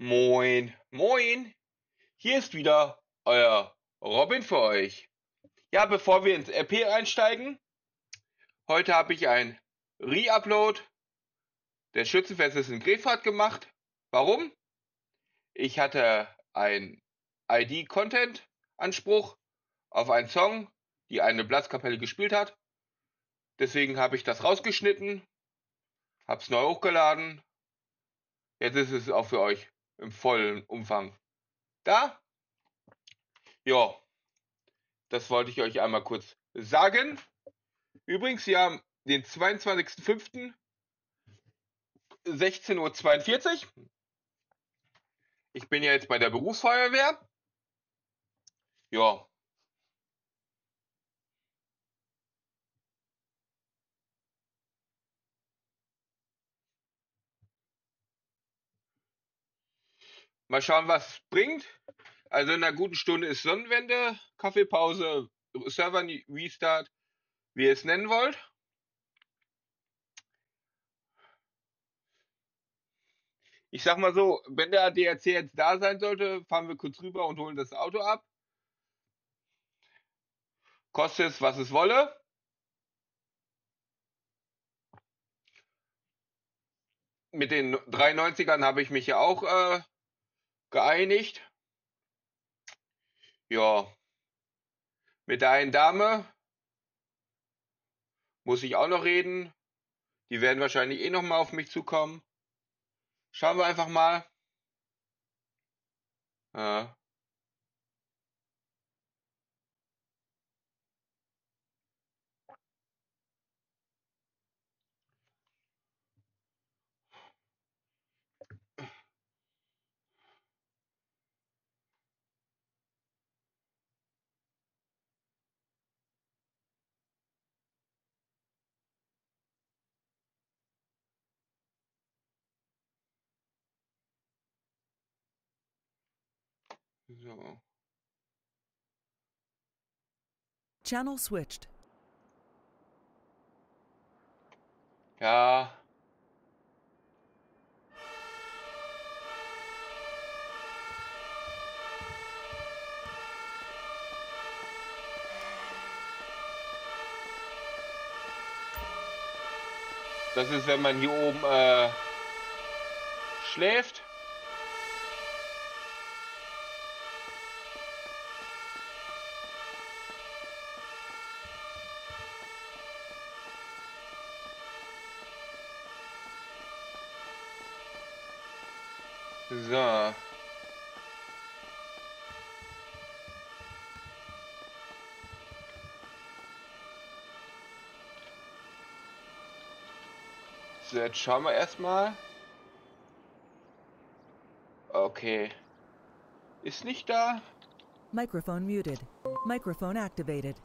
Moin, moin. Hier ist wieder euer Robin für euch. Ja, bevor wir ins RP einsteigen, heute habe ich ein Re-Upload des Schützenfestes in Grefrath gemacht. Warum? Ich hatte ein ID-Content-Anspruch auf einen Song, die eine Blaskapelle gespielt hat. Deswegen habe ich das rausgeschnitten, habe es neu hochgeladen. Jetzt ist es auch für euch im vollen Umfang da. Ja, das wollte ich euch einmal kurz sagen. Übrigens, wir haben den 22.05. 16.42 Uhr. Ich bin ja jetzt bei der Berufsfeuerwehr. Ja. Mal schauen, was es bringt. Also in einer guten Stunde ist Sonnenwende, Kaffeepause, Server Restart, wie ihr es nennen wollt. Ich sag mal so, wenn der ADAC jetzt da sein sollte, fahren wir kurz rüber und holen das Auto ab. Kostet es, was es wolle. Mit den 93ern habe ich mich ja auch äh, geeinigt. Ja. Mit der einen Dame muss ich auch noch reden. Die werden wahrscheinlich eh noch mal auf mich zukommen. Schauen wir einfach mal. Ja. So. Channel switched. Ja. Das ist, wenn man hier oben äh, schläft. So. So, jetzt schauen wir erstmal. Okay. Ist nicht da. Microphone muted. Microphone activated.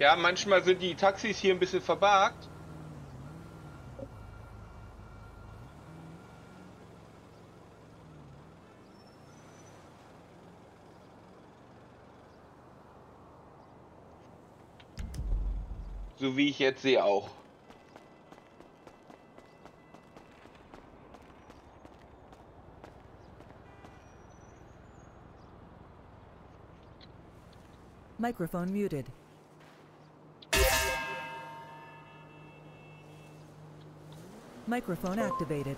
Ja, manchmal sind die Taxis hier ein bisschen verbargt. So wie ich jetzt sehe auch. Microphone muted. Microphone activated.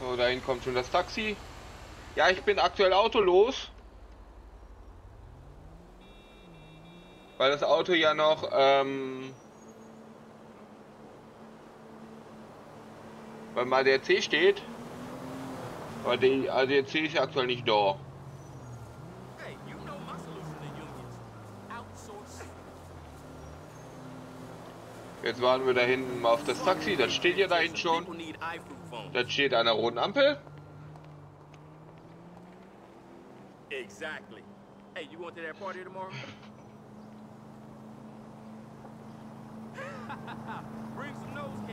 So, dahin kommt schon das Taxi. Ja, ich bin aktuell autolos. Weil das Auto ja noch, ähm, beim ADAC steht. Aber der ADAC ist ja aktuell nicht da. Jetzt warten wir da hinten mal auf das Taxi. Das steht ja da hinten schon. Das steht an der roten Ampel. Exactly. Hey, you going to that party tomorrow? Bring some nose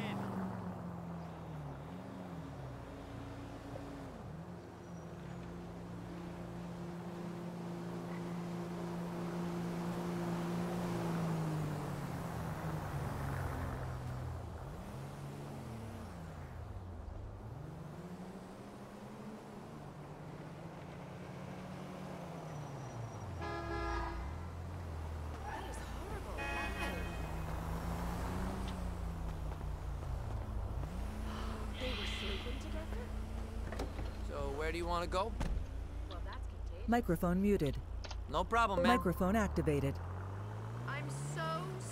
do you want to go? Well, that's contagious. Microphone muted. No problem, man. Microphone activated. I'm so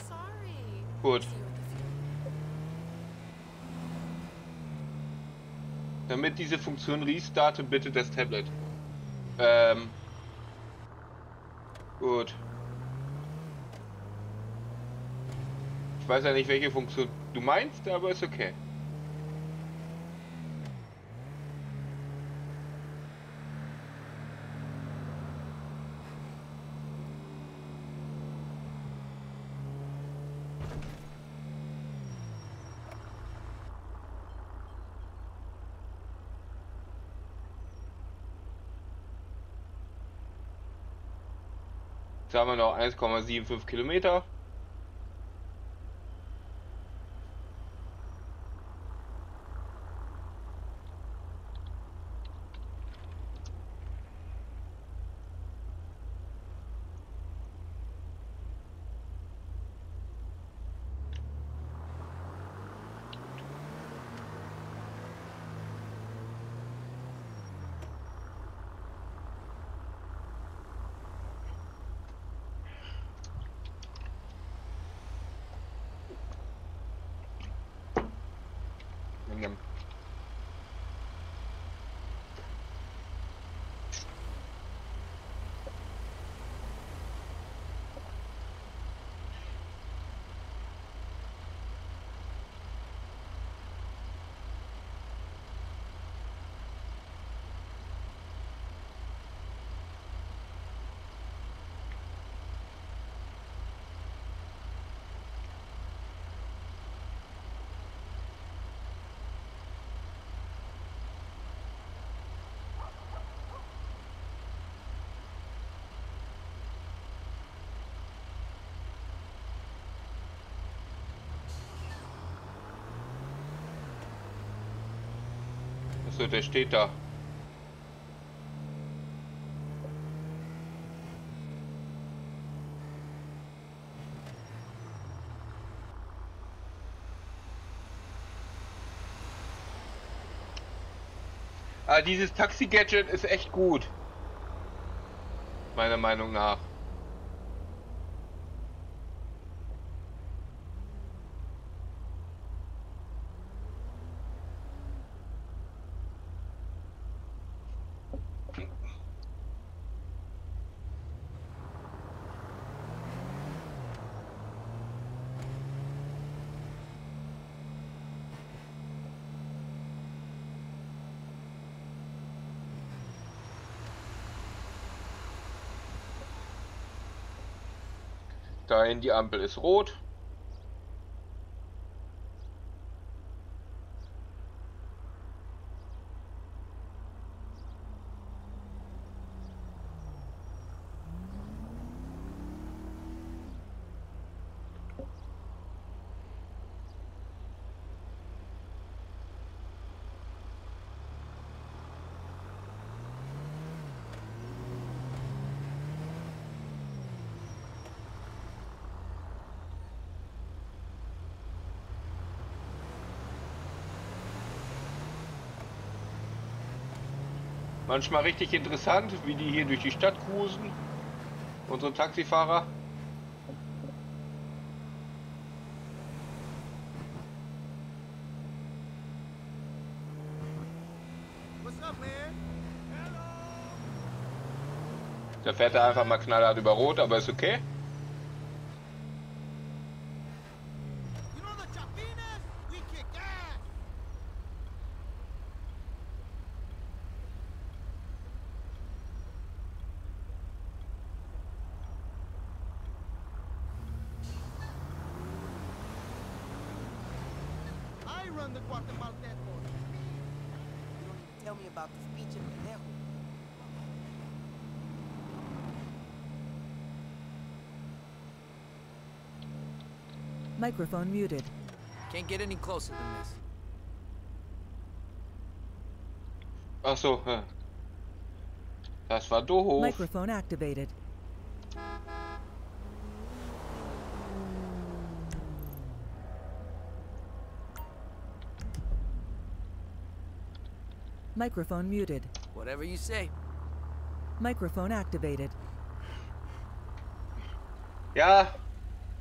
sorry. Gut. Damit diese Funktion restarte bitte das Tablet. Ähm. Gut. Ich weiß ja nicht, welche Funktion du meinst, aber ist okay. Haben wir noch 1,75 Kilometer. them. Achso, der steht da. Ah, dieses Taxi-Gadget ist echt gut. Meiner Meinung nach. Dahin die Ampel ist rot. Manchmal richtig interessant, wie die hier durch die Stadt cruisen. Unsere Taxifahrer. Da fährt er einfach mal knallhart über Rot, aber ist okay. Microphone muted. Can't get any closer than this. Ach so, hä. Das war doof. Microphone activated. Microphone muted. Whatever you say. Microphone activated. Ja,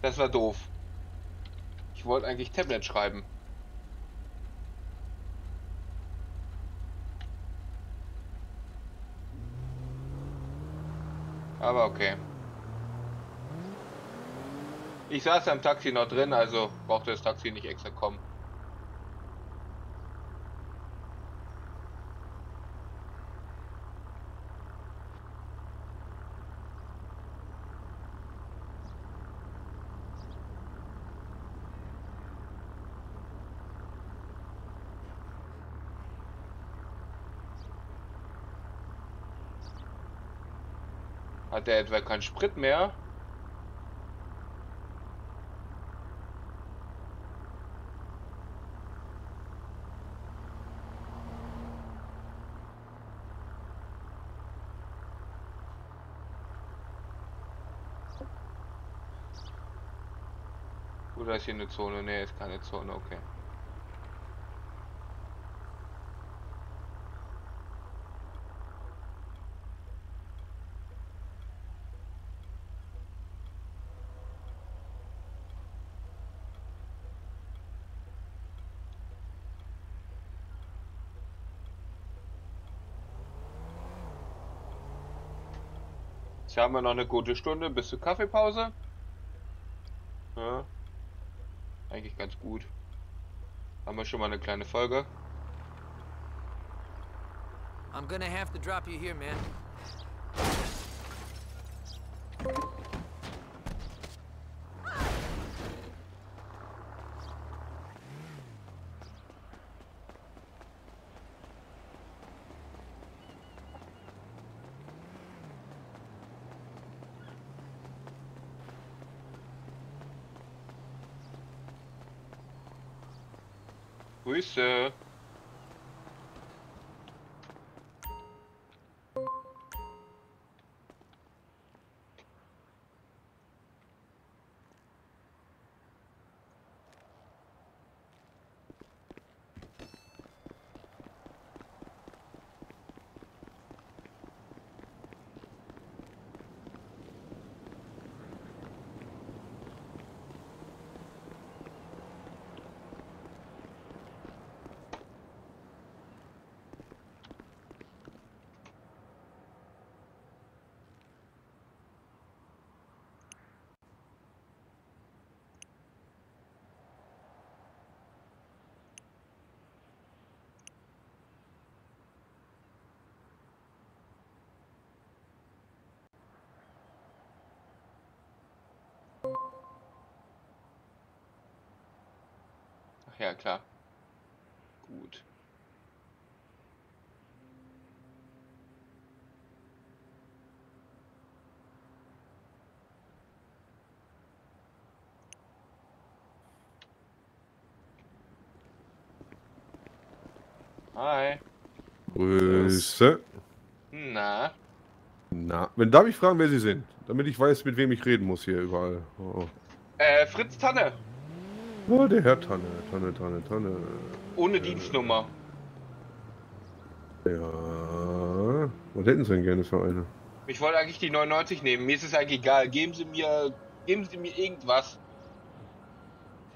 das war doof. Ich wollte eigentlich Tablet schreiben. Aber okay. Ich saß am Taxi noch drin, also brauchte das Taxi nicht extra kommen. Hat er etwa keinen Sprit mehr? Oder ist hier eine Zone? Ne, ist keine Zone, okay. Jetzt haben wir noch eine gute Stunde bis zur Kaffeepause. Ja. Eigentlich ganz gut. Haben wir schon mal eine kleine Folge. I'm gonna have to drop you here, man. Grüße. Ach ja, klar. Gut. Hi. Grüße. Na, Na, wenn darf ich fragen, wer Sie sind, damit ich weiß, mit wem ich reden muss hier überall. Oh, äh, Fritz Tanne. Oh der Herr Tanne, Tanne, Tanne, Tanne. Ohne Dienstnummer. Ja, was hätten Sie denn gerne für eine? Ich wollte eigentlich die 99 nehmen. Mir ist es eigentlich egal. Geben Sie mir, geben Sie mir irgendwas.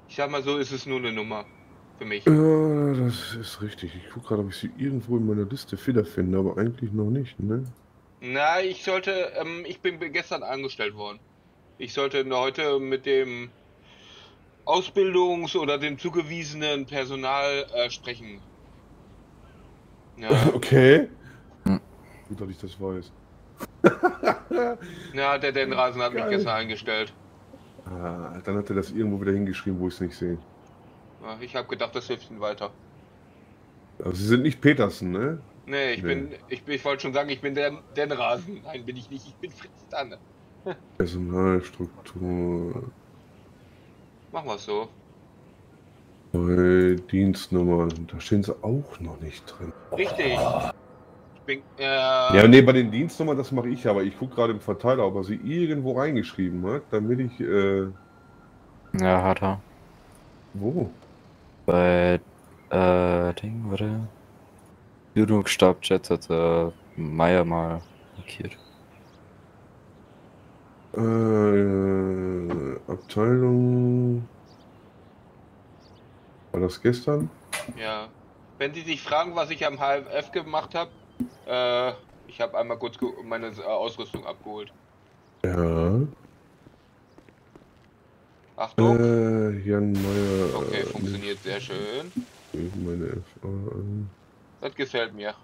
Ich sag mal so, ist es nur eine Nummer. Für mich. Ja, das ist richtig. Ich gucke gerade, ob ich sie irgendwo in meiner Liste wiederfinde, aber eigentlich noch nicht, ne? Na, ich sollte, ähm, ich bin gestern angestellt worden. Ich sollte heute mit dem Ausbildungs- oder dem zugewiesenen Personal äh, sprechen. Ja, Okay. Gut, dass ich das weiß. ja der Denrasen hat mich Geil. gestern eingestellt. Ah, dann hat er das irgendwo wieder hingeschrieben, wo ich es nicht sehe. Ah, Ich habe gedacht, das hilft ihnen weiter. Also Sie sind nicht Petersen, ne? Nee, ich Nee. bin, ich, ich wollte schon sagen, ich bin der, den Rasen. Nein, bin ich nicht, ich bin Fritz Tanne. Personalstruktur. Machen wir so. Bei Dienstnummern. Da stehen sie auch noch nicht drin. Richtig. Ich bin, äh, Ja, nee, bei den Dienstnummern, das mache ich aber. Ich gucke gerade im Verteiler, ob er sie irgendwo reingeschrieben hat, damit ich, äh, Ja, hat er. wo? Bei, äh, Ding, warte. Jugendstabchat hat äh, Meier mal markiert. Äh, Abteilung. War das gestern? ja. Wenn Sie sich fragen, was ich am HFF gemacht habe, äh, ich habe einmal kurz meine äh, Ausrüstung abgeholt. Ja. Achtung. Äh, Jan Meyer. Okay, äh, funktioniert sehr schön. Meine FA an. Das gefällt mir.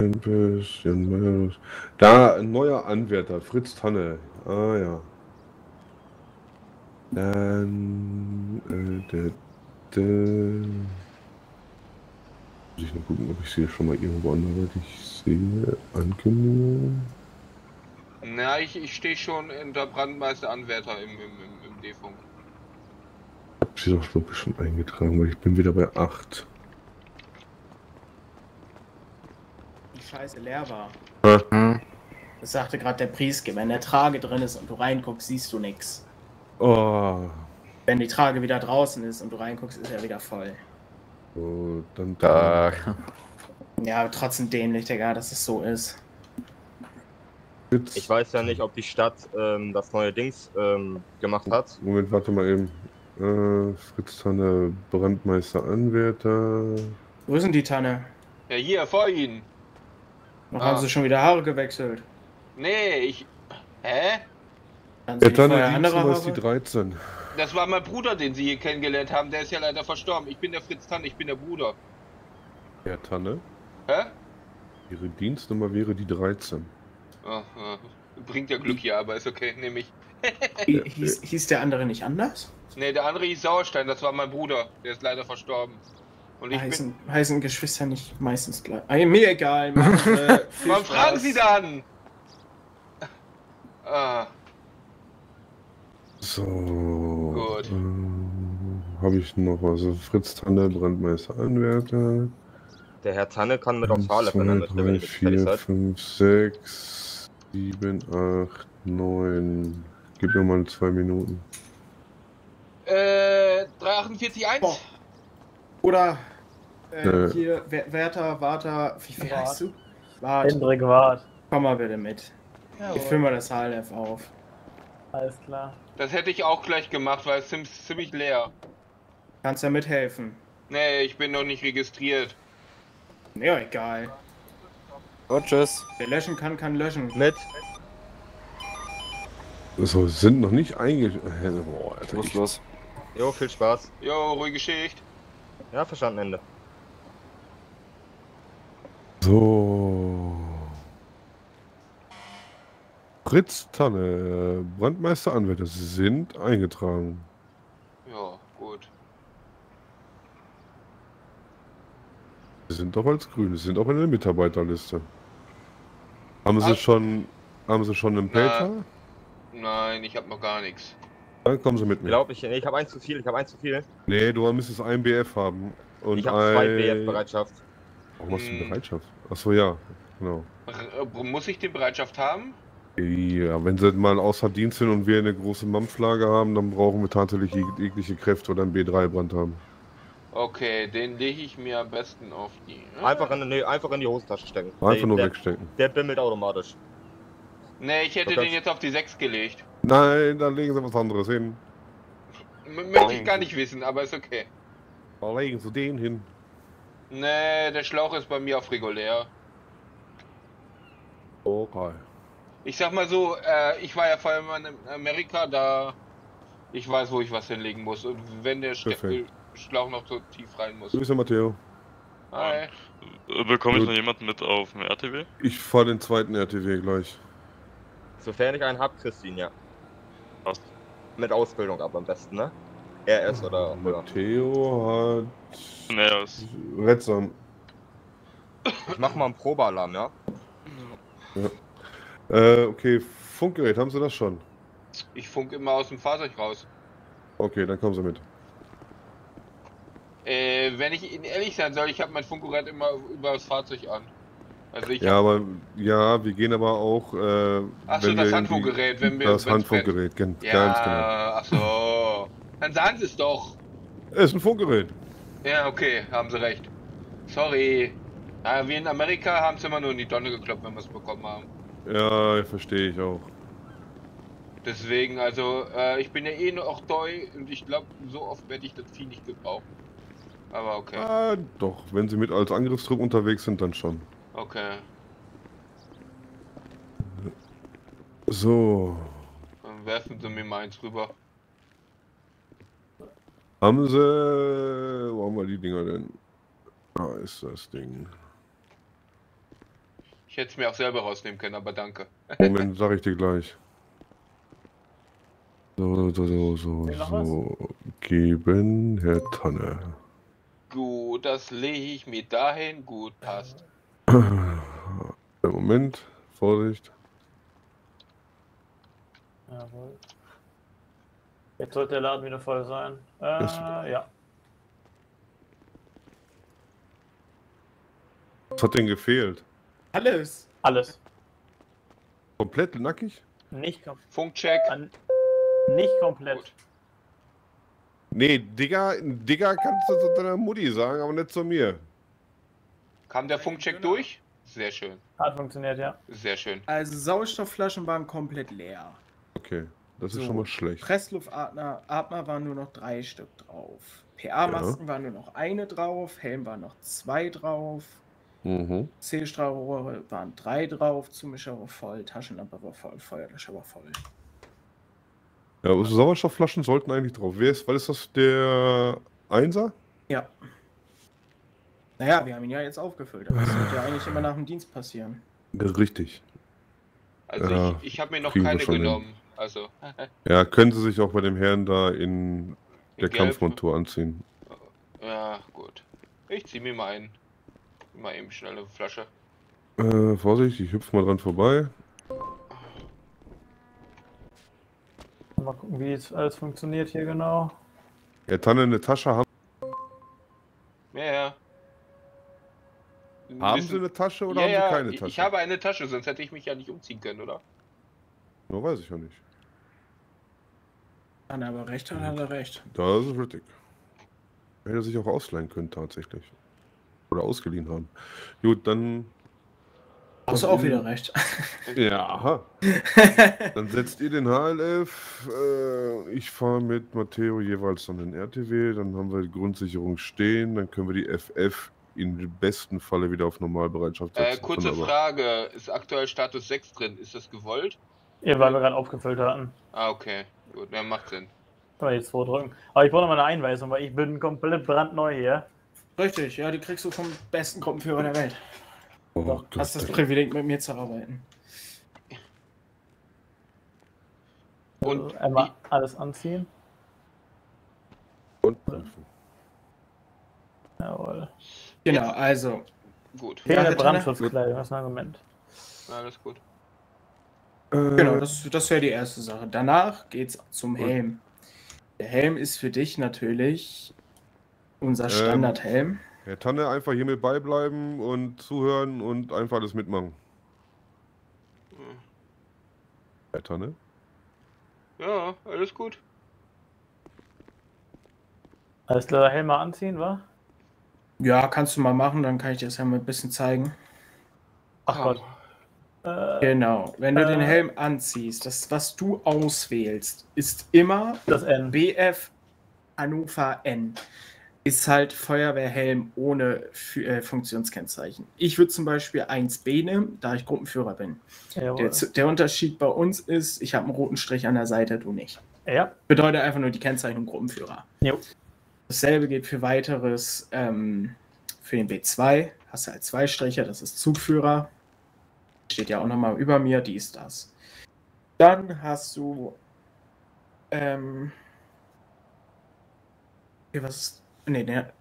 Tempest, Jan Meyer. Da, ein neuer Anwärter, Fritz Tanne. Ah ja. Dann. Äh, der. der. Muss ich mal gucken, ob ich sie schon mal irgendwo anderweitig sehe. Ankündigung. Na, ich, ich stehe schon in der Brandmeister Anwärter im, im, im, im D-Funk. Hab sie doch, glaube ich, schon eingetragen, weil ich bin wieder bei 8. die Scheiße leer war. Hm? Das sagte gerade der Prieske. Wenn der Trage drin ist und du reinguckst, siehst du nix. Oh. Wenn die Trage wieder draußen ist und du reinguckst, ist er wieder voll. So, dann. Da. Ja, aber trotzdem dämlich, Digga, dass es so ist. Ich weiß ja nicht, ob die Stadt ähm, das neue Dings ähm, gemacht hat. Moment, warte mal eben. Äh, Fritz Tanne, Brandmeister Anwärter. Wo ist denn die Tanne? Ja, hier, vor Ihnen. Noch Ah. haben sie schon wieder Haare gewechselt. Nee, ich. Hä? Dann vorher Tanne andere ist die Haare. 13. Das war mein Bruder, den Sie hier kennengelernt haben. Der ist ja leider verstorben. Ich bin der Fritz Tann, ich bin der Bruder. Herr Tanne, Hä? Ihre Dienstnummer wäre die 13. Ah, ah. Bringt ja Glück hier, aber ist okay, nehme ich. Hi- Hieß, hieß der andere nicht anders? Nee, der andere hieß Sauerstein, das war mein Bruder. Der ist leider verstorben. Und ich bin. Heißen, heißen Geschwister nicht meistens gleich. Mir egal. Mann, äh, Warum fragen. Sie dann? Ah, So. Gut. Ähm, Habe ich noch was? Also Fritz Tanne, Brandmeister Anwärter. Der Herr Tanne kann mit 1, aufs Fahrrad, wenn er 2, möchte, wenn 3, ihr fertig 4, seid. 5, 6, 7, 8, 9. Gib mir mal zwei Minuten. äh, 348.1? Boah. Oder äh, hier, Wer- Werther, Warter, wie, wie heißt du? Wart. Hendrik Wart. Komm mal bitte mit. Ja, Ich fülle mal das HLF auf. alles klar. Das hätte ich auch gleich gemacht, weil es ist ziemlich leer. Kannst ja mithelfen. Nee, ich bin noch nicht registriert. Ja, egal. Oh, tschüss. Wer löschen kann, kann löschen. Mit. So, sind noch nicht eingeschrieben. Boah, Alter. Los, Ich, los. Jo, viel Spaß. Jo, ruhige Schicht. Ja, verstanden, Ende. So. Fritz Tanne, Brandmeister Anwärter sind eingetragen. Ja, gut. Sie sind doch als Grüne, sie sind auch in der Mitarbeiterliste. Haben Sie Ah. schon, haben Sie schon einen Na. Pager? Nein, ich habe noch gar nichts. Dann kommen Sie mit mir. Glaub ich, ich habe eins zu viel, ich habe eins zu viel. Nee, du müsstest ein BF haben. Und ich habe zwei ein... BF-Bereitschaft. Warum hast du Hm. Bereitschaft? Achso, ja, genau. R muss ich die Bereitschaft haben? Ja, wenn sie mal außer Dienst sind und wir eine große Mampflage haben, dann brauchen wir tatsächlich jeg- jegliche Kräfte oder einen B3-Brand haben. Okay, den lege ich mir am besten auf die. Einfach in, nee, einfach in die Hosentasche stecken. Einfach der, nur der, wegstecken. Der bimmelt automatisch. Nee, ich hätte den jetzt auf die 6 gelegt. Nein, dann legen sie was anderes hin. M möchte ich gar nicht wissen, aber ist okay. Da legen sie den hin. Nee, der Schlauch ist bei mir auf regulär. Okay. Ich sag mal so, äh, ich war ja vorher mal in Amerika, da ich weiß, wo ich was hinlegen muss. Und wenn der Ste Perfekt. Schlauch noch so tief rein muss. Grüße, Matteo. Hi. Äh, Bekomme ich noch jemanden mit auf dem RTW? Ich fahr den zweiten RTW gleich. Sofern ich einen hab, Christine, ja. Passt. Mit Ausbildung aber am besten, ne? RS oder. Matteo hat. Aus. Redsam. Ich mach mal einen Probealarm, ja? Ja. Äh, okay, Funkgerät, haben Sie das schon? Ich funk immer aus dem Fahrzeug raus. Okay, dann kommen Sie mit. Äh, wenn ich Ihnen ehrlich sein soll, ich habe mein Funkgerät immer über das Fahrzeug an. Also ich Ja, aber ja, wir gehen aber auch. Äh, Ach so, wenn das wir Handfunkgerät, wenn wir- Das Handfunkgerät, gen- Ja, ganz genau. ach so. Dann sagen Sie es doch. Es ist ein Funkgerät. Ja, okay, haben Sie recht. Sorry. Ja, wir in Amerika haben es immer nur in die Tonne gekloppt, wenn wir es bekommen haben. Ja, verstehe ich auch. Deswegen, also, äh, ich bin ja eh noch Doi und ich glaube, so oft werde ich das Vieh nicht gebrauchen. Aber okay. Ah, doch, wenn Sie mit als Angriffstrupp unterwegs sind, dann schon. Okay. So, Dann werfen Sie mir mal eins rüber. Haben Sie. Wo haben wir die Dinger denn? Da ist das Ding. Ich hätte es mir auch selber rausnehmen können, aber danke. Moment, sag ich dir gleich. So, so, so, so, so. Geben, Herr Tanne. Gut, das lege ich mir dahin. Gut, passt. Moment, Vorsicht. Jawohl. Jetzt sollte der Laden wieder voll sein. Äh, ja. Was hat denn gefehlt? Alles. Alles. Komplett nackig? Nicht, kom Funkcheck. nicht komplett. Nee, Digga, Digga kannst du zu deiner Mutti sagen, aber nicht zu mir. Kam der Funkcheck durch? Sehr schön. Hat funktioniert, ja. Sehr schön. Also Sauerstoffflaschen waren komplett leer. Okay, das ist So, schon mal schlecht. Pressluftadler Atmer waren nur noch drei Stück drauf. PA-Masken waren nur noch eine drauf, Helm waren noch zwei drauf, Mhm. C-Strahlrohre waren drei drauf, Zumischer war voll, Taschenlampe war voll, Feuerlöscher war voll. Ja, also Sauerstoffflaschen sollten eigentlich drauf. Wer ist, weil ist das der Einser? Ja. Naja, wir haben ihn ja jetzt aufgefüllt. aber Das wird ja eigentlich immer nach dem Dienst passieren. Richtig. Also Ja, ich, ich habe mir noch keine schon hin. Also. Ja, können Sie sich auch bei dem Herrn da in der Gelb? Kampfmontur anziehen. ja, gut. Ich zieh mir mal ein. Mal eben schnell eine Flasche. Äh, Vorsicht, ich hüpfe mal dran vorbei. Mal gucken, wie es alles funktioniert hier genau. Herr Tanne, eine Tasche haben. Ja, ja. Haben Wissen- Sie eine Tasche oder ja, haben Sie ja, keine ich- Tasche? Ich habe eine Tasche, sonst hätte ich mich ja nicht umziehen können, oder? Nur weiß ich ja nicht. Wenn er aber recht hat, hat er recht. Das ist richtig. Hätte sich auch ausleihen können, tatsächlich. Oder ausgeliehen haben. Gut, dann. Hast du auch wieder recht. Ja, aha. Dann setzt ihr den HLF. Äh, ich fahre mit Matteo jeweils an den RTW. Dann haben wir die Grundsicherung stehen. Dann können wir die FF im besten Falle wieder auf Normalbereitschaft Äh, setzen. kurze Wunderbar. Frage. Ist aktuell Status 6 drin? Ist das gewollt? Ja, weil wir gerade aufgefüllt hatten. Ah, okay. Gut, ja, macht Sinn. Kann man jetzt vordrücken. Aber ich brauche noch mal eine Einweisung, weil ich bin komplett brandneu hier. Richtig, ja, die kriegst du vom besten Gruppenführer der Welt. Oh, Doch, Gott, hast das. Privileg, mit mir zu arbeiten. Und Also einmal alles anziehen. Und Jawohl. Genau, also. Gut. Fehlende? Brandschutzkleidung, das ist ein Argument. Alles gut. Genau, das, das wäre die erste Sache. Danach geht's zum Helm. Der Helm ist für dich natürlich unser Ähm, Standardhelm. Herr Tanne, einfach hier mit beibleiben und zuhören und einfach alles mitmachen. Herr Tanne? Ja, alles gut. Alles klar, Helm mal anziehen, wa? Ja, kannst du mal machen, dann kann ich dir das Helm ein bisschen zeigen. Ach Gott. Genau, wenn du den Äh. Helm anziehst, das, was du auswählst, ist immer das N. BF Hannover N. Ist halt Feuerwehrhelm ohne Fü- äh, Funktionskennzeichen. Ich würde zum Beispiel 1B nehmen, da ich Gruppenführer bin. Der, der Unterschied bei uns ist, ich habe einen roten Strich an der Seite, du nicht. Ja. Bedeutet einfach nur die Kennzeichnung Gruppenführer. Jo. Dasselbe geht für weiteres, ähm, für den B2, hast du halt zwei Striche, das ist Zugführer. Steht ja auch nochmal über mir, dies, das. Dann hast du ähm, Okay, was ist. Nee, der.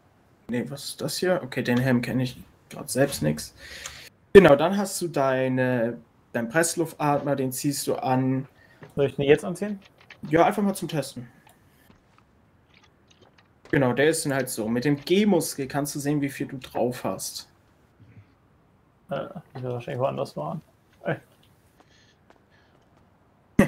Nee, was ist das hier? Okay, den Helm kenne ich gerade selbst nichts. Genau, dann hast du deine, deinen Pressluftatmer, den ziehst du an. Soll ich den jetzt anziehen? Ja, einfach mal zum Testen. Genau, der ist dann halt so. Mit dem G-Muskel kannst du sehen, wie viel du drauf hast. Äh, ich will wahrscheinlich woanders machen. Ey.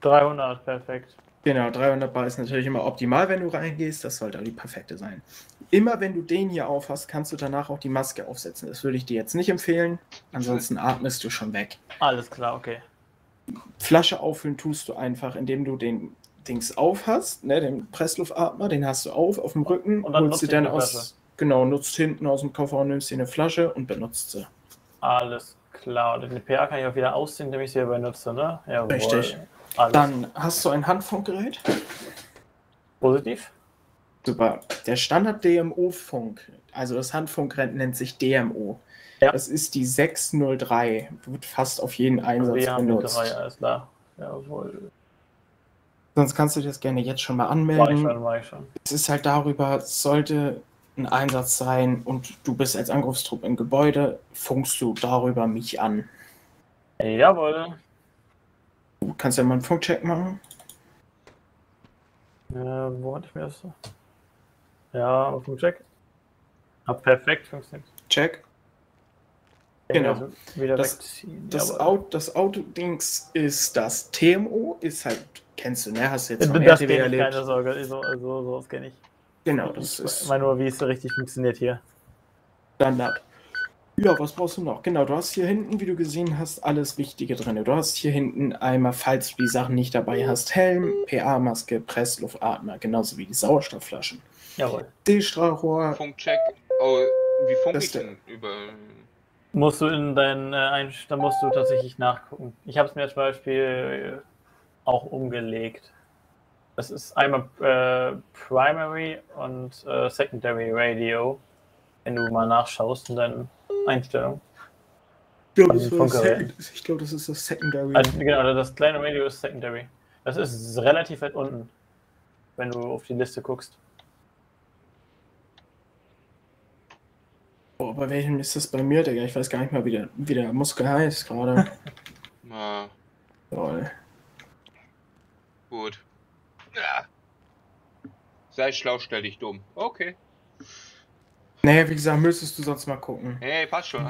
300, perfekt. Genau, 300 Bar ist natürlich immer optimal, wenn du reingehst. Das sollte auch die perfekte sein. Immer wenn du den hier aufhast, kannst du danach auch die Maske aufsetzen. Das würde ich dir jetzt nicht empfehlen. Ansonsten atmest du schon weg. Alles klar, okay. Flasche auffüllen tust du einfach, indem du den Dings aufhast, ne, den Pressluftatmer, den hast du auf, auf dem Rücken, Und dann holst du dann aus, genau, nutzt hinten aus dem Kofferraum, nimmst dir eine Flasche und benutzt sie. Alles klar. Den PA kann ich auch wieder ausziehen, indem ich sie hier benutze, ne? Jawohl. Richtig. Alles Dann hast du ein Handfunkgerät. positiv. Super. Der Standard-DMO-Funk, also das Handfunkgerät nennt sich DMO. Ja. Das ist die 603, wird fast auf jeden Einsatz haben benutzt. drei, alles klar. Jawohl. Sonst kannst du das gerne jetzt schon mal Mach ich anmelden. schon, mach ich schon. Es ist halt darüber, sollte ein Einsatz sein und du bist als Angriffstrupp im Gebäude, funkst du darüber mich an. Jawohl. Du kannst ja mal einen Funkcheck machen. Äh, wo hatte ich mir das? so? Ja, auf dem Check. Ah, perfekt, funktioniert. Check. Genau. also Das, das. Auto, das Autodings ist das TMO, ist halt, kennst du, ne? Hast du jetzt Das RTW kenne ich, erlebt. keine Sorge. So, so, so das kenne ich. Genau, das Ich ist meine nur, wie es so richtig funktioniert hier. Standard. Ja, was brauchst du noch? Genau, du hast hier hinten, wie du gesehen hast, alles Wichtige drin. Du hast hier hinten einmal, falls du die Sachen nicht dabei hast, Helm, PA-Maske, Pressluftatmer, genauso wie die Sauerstoffflaschen. Jawohl. D-Strahlrohr, Funkcheck. Oh, wie funk Das ich denn über. Musst du in deinen äh, Einst da musst du tatsächlich nachgucken. Ich habe es mir zum Beispiel auch umgelegt. Das ist einmal äh, Primary und äh, Secondary Radio. Wenn du mal nachschaust in deinen Einstellungen. ich glaube, das, glaub, das ist das Secondary. Also, genau, das kleine Radio ist Secondary. Das ist relativ weit unten, wenn du auf die Liste guckst. Boah, bei welchem ist das bei mir, Digga? Ich weiß gar nicht mal, wie der, wie der Muskel heißt gerade. Toll. gut. Ja. Sei schlau, stell dich dumm. Okay. Naja, wie gesagt, müsstest du sonst mal gucken. Hey, passt schon.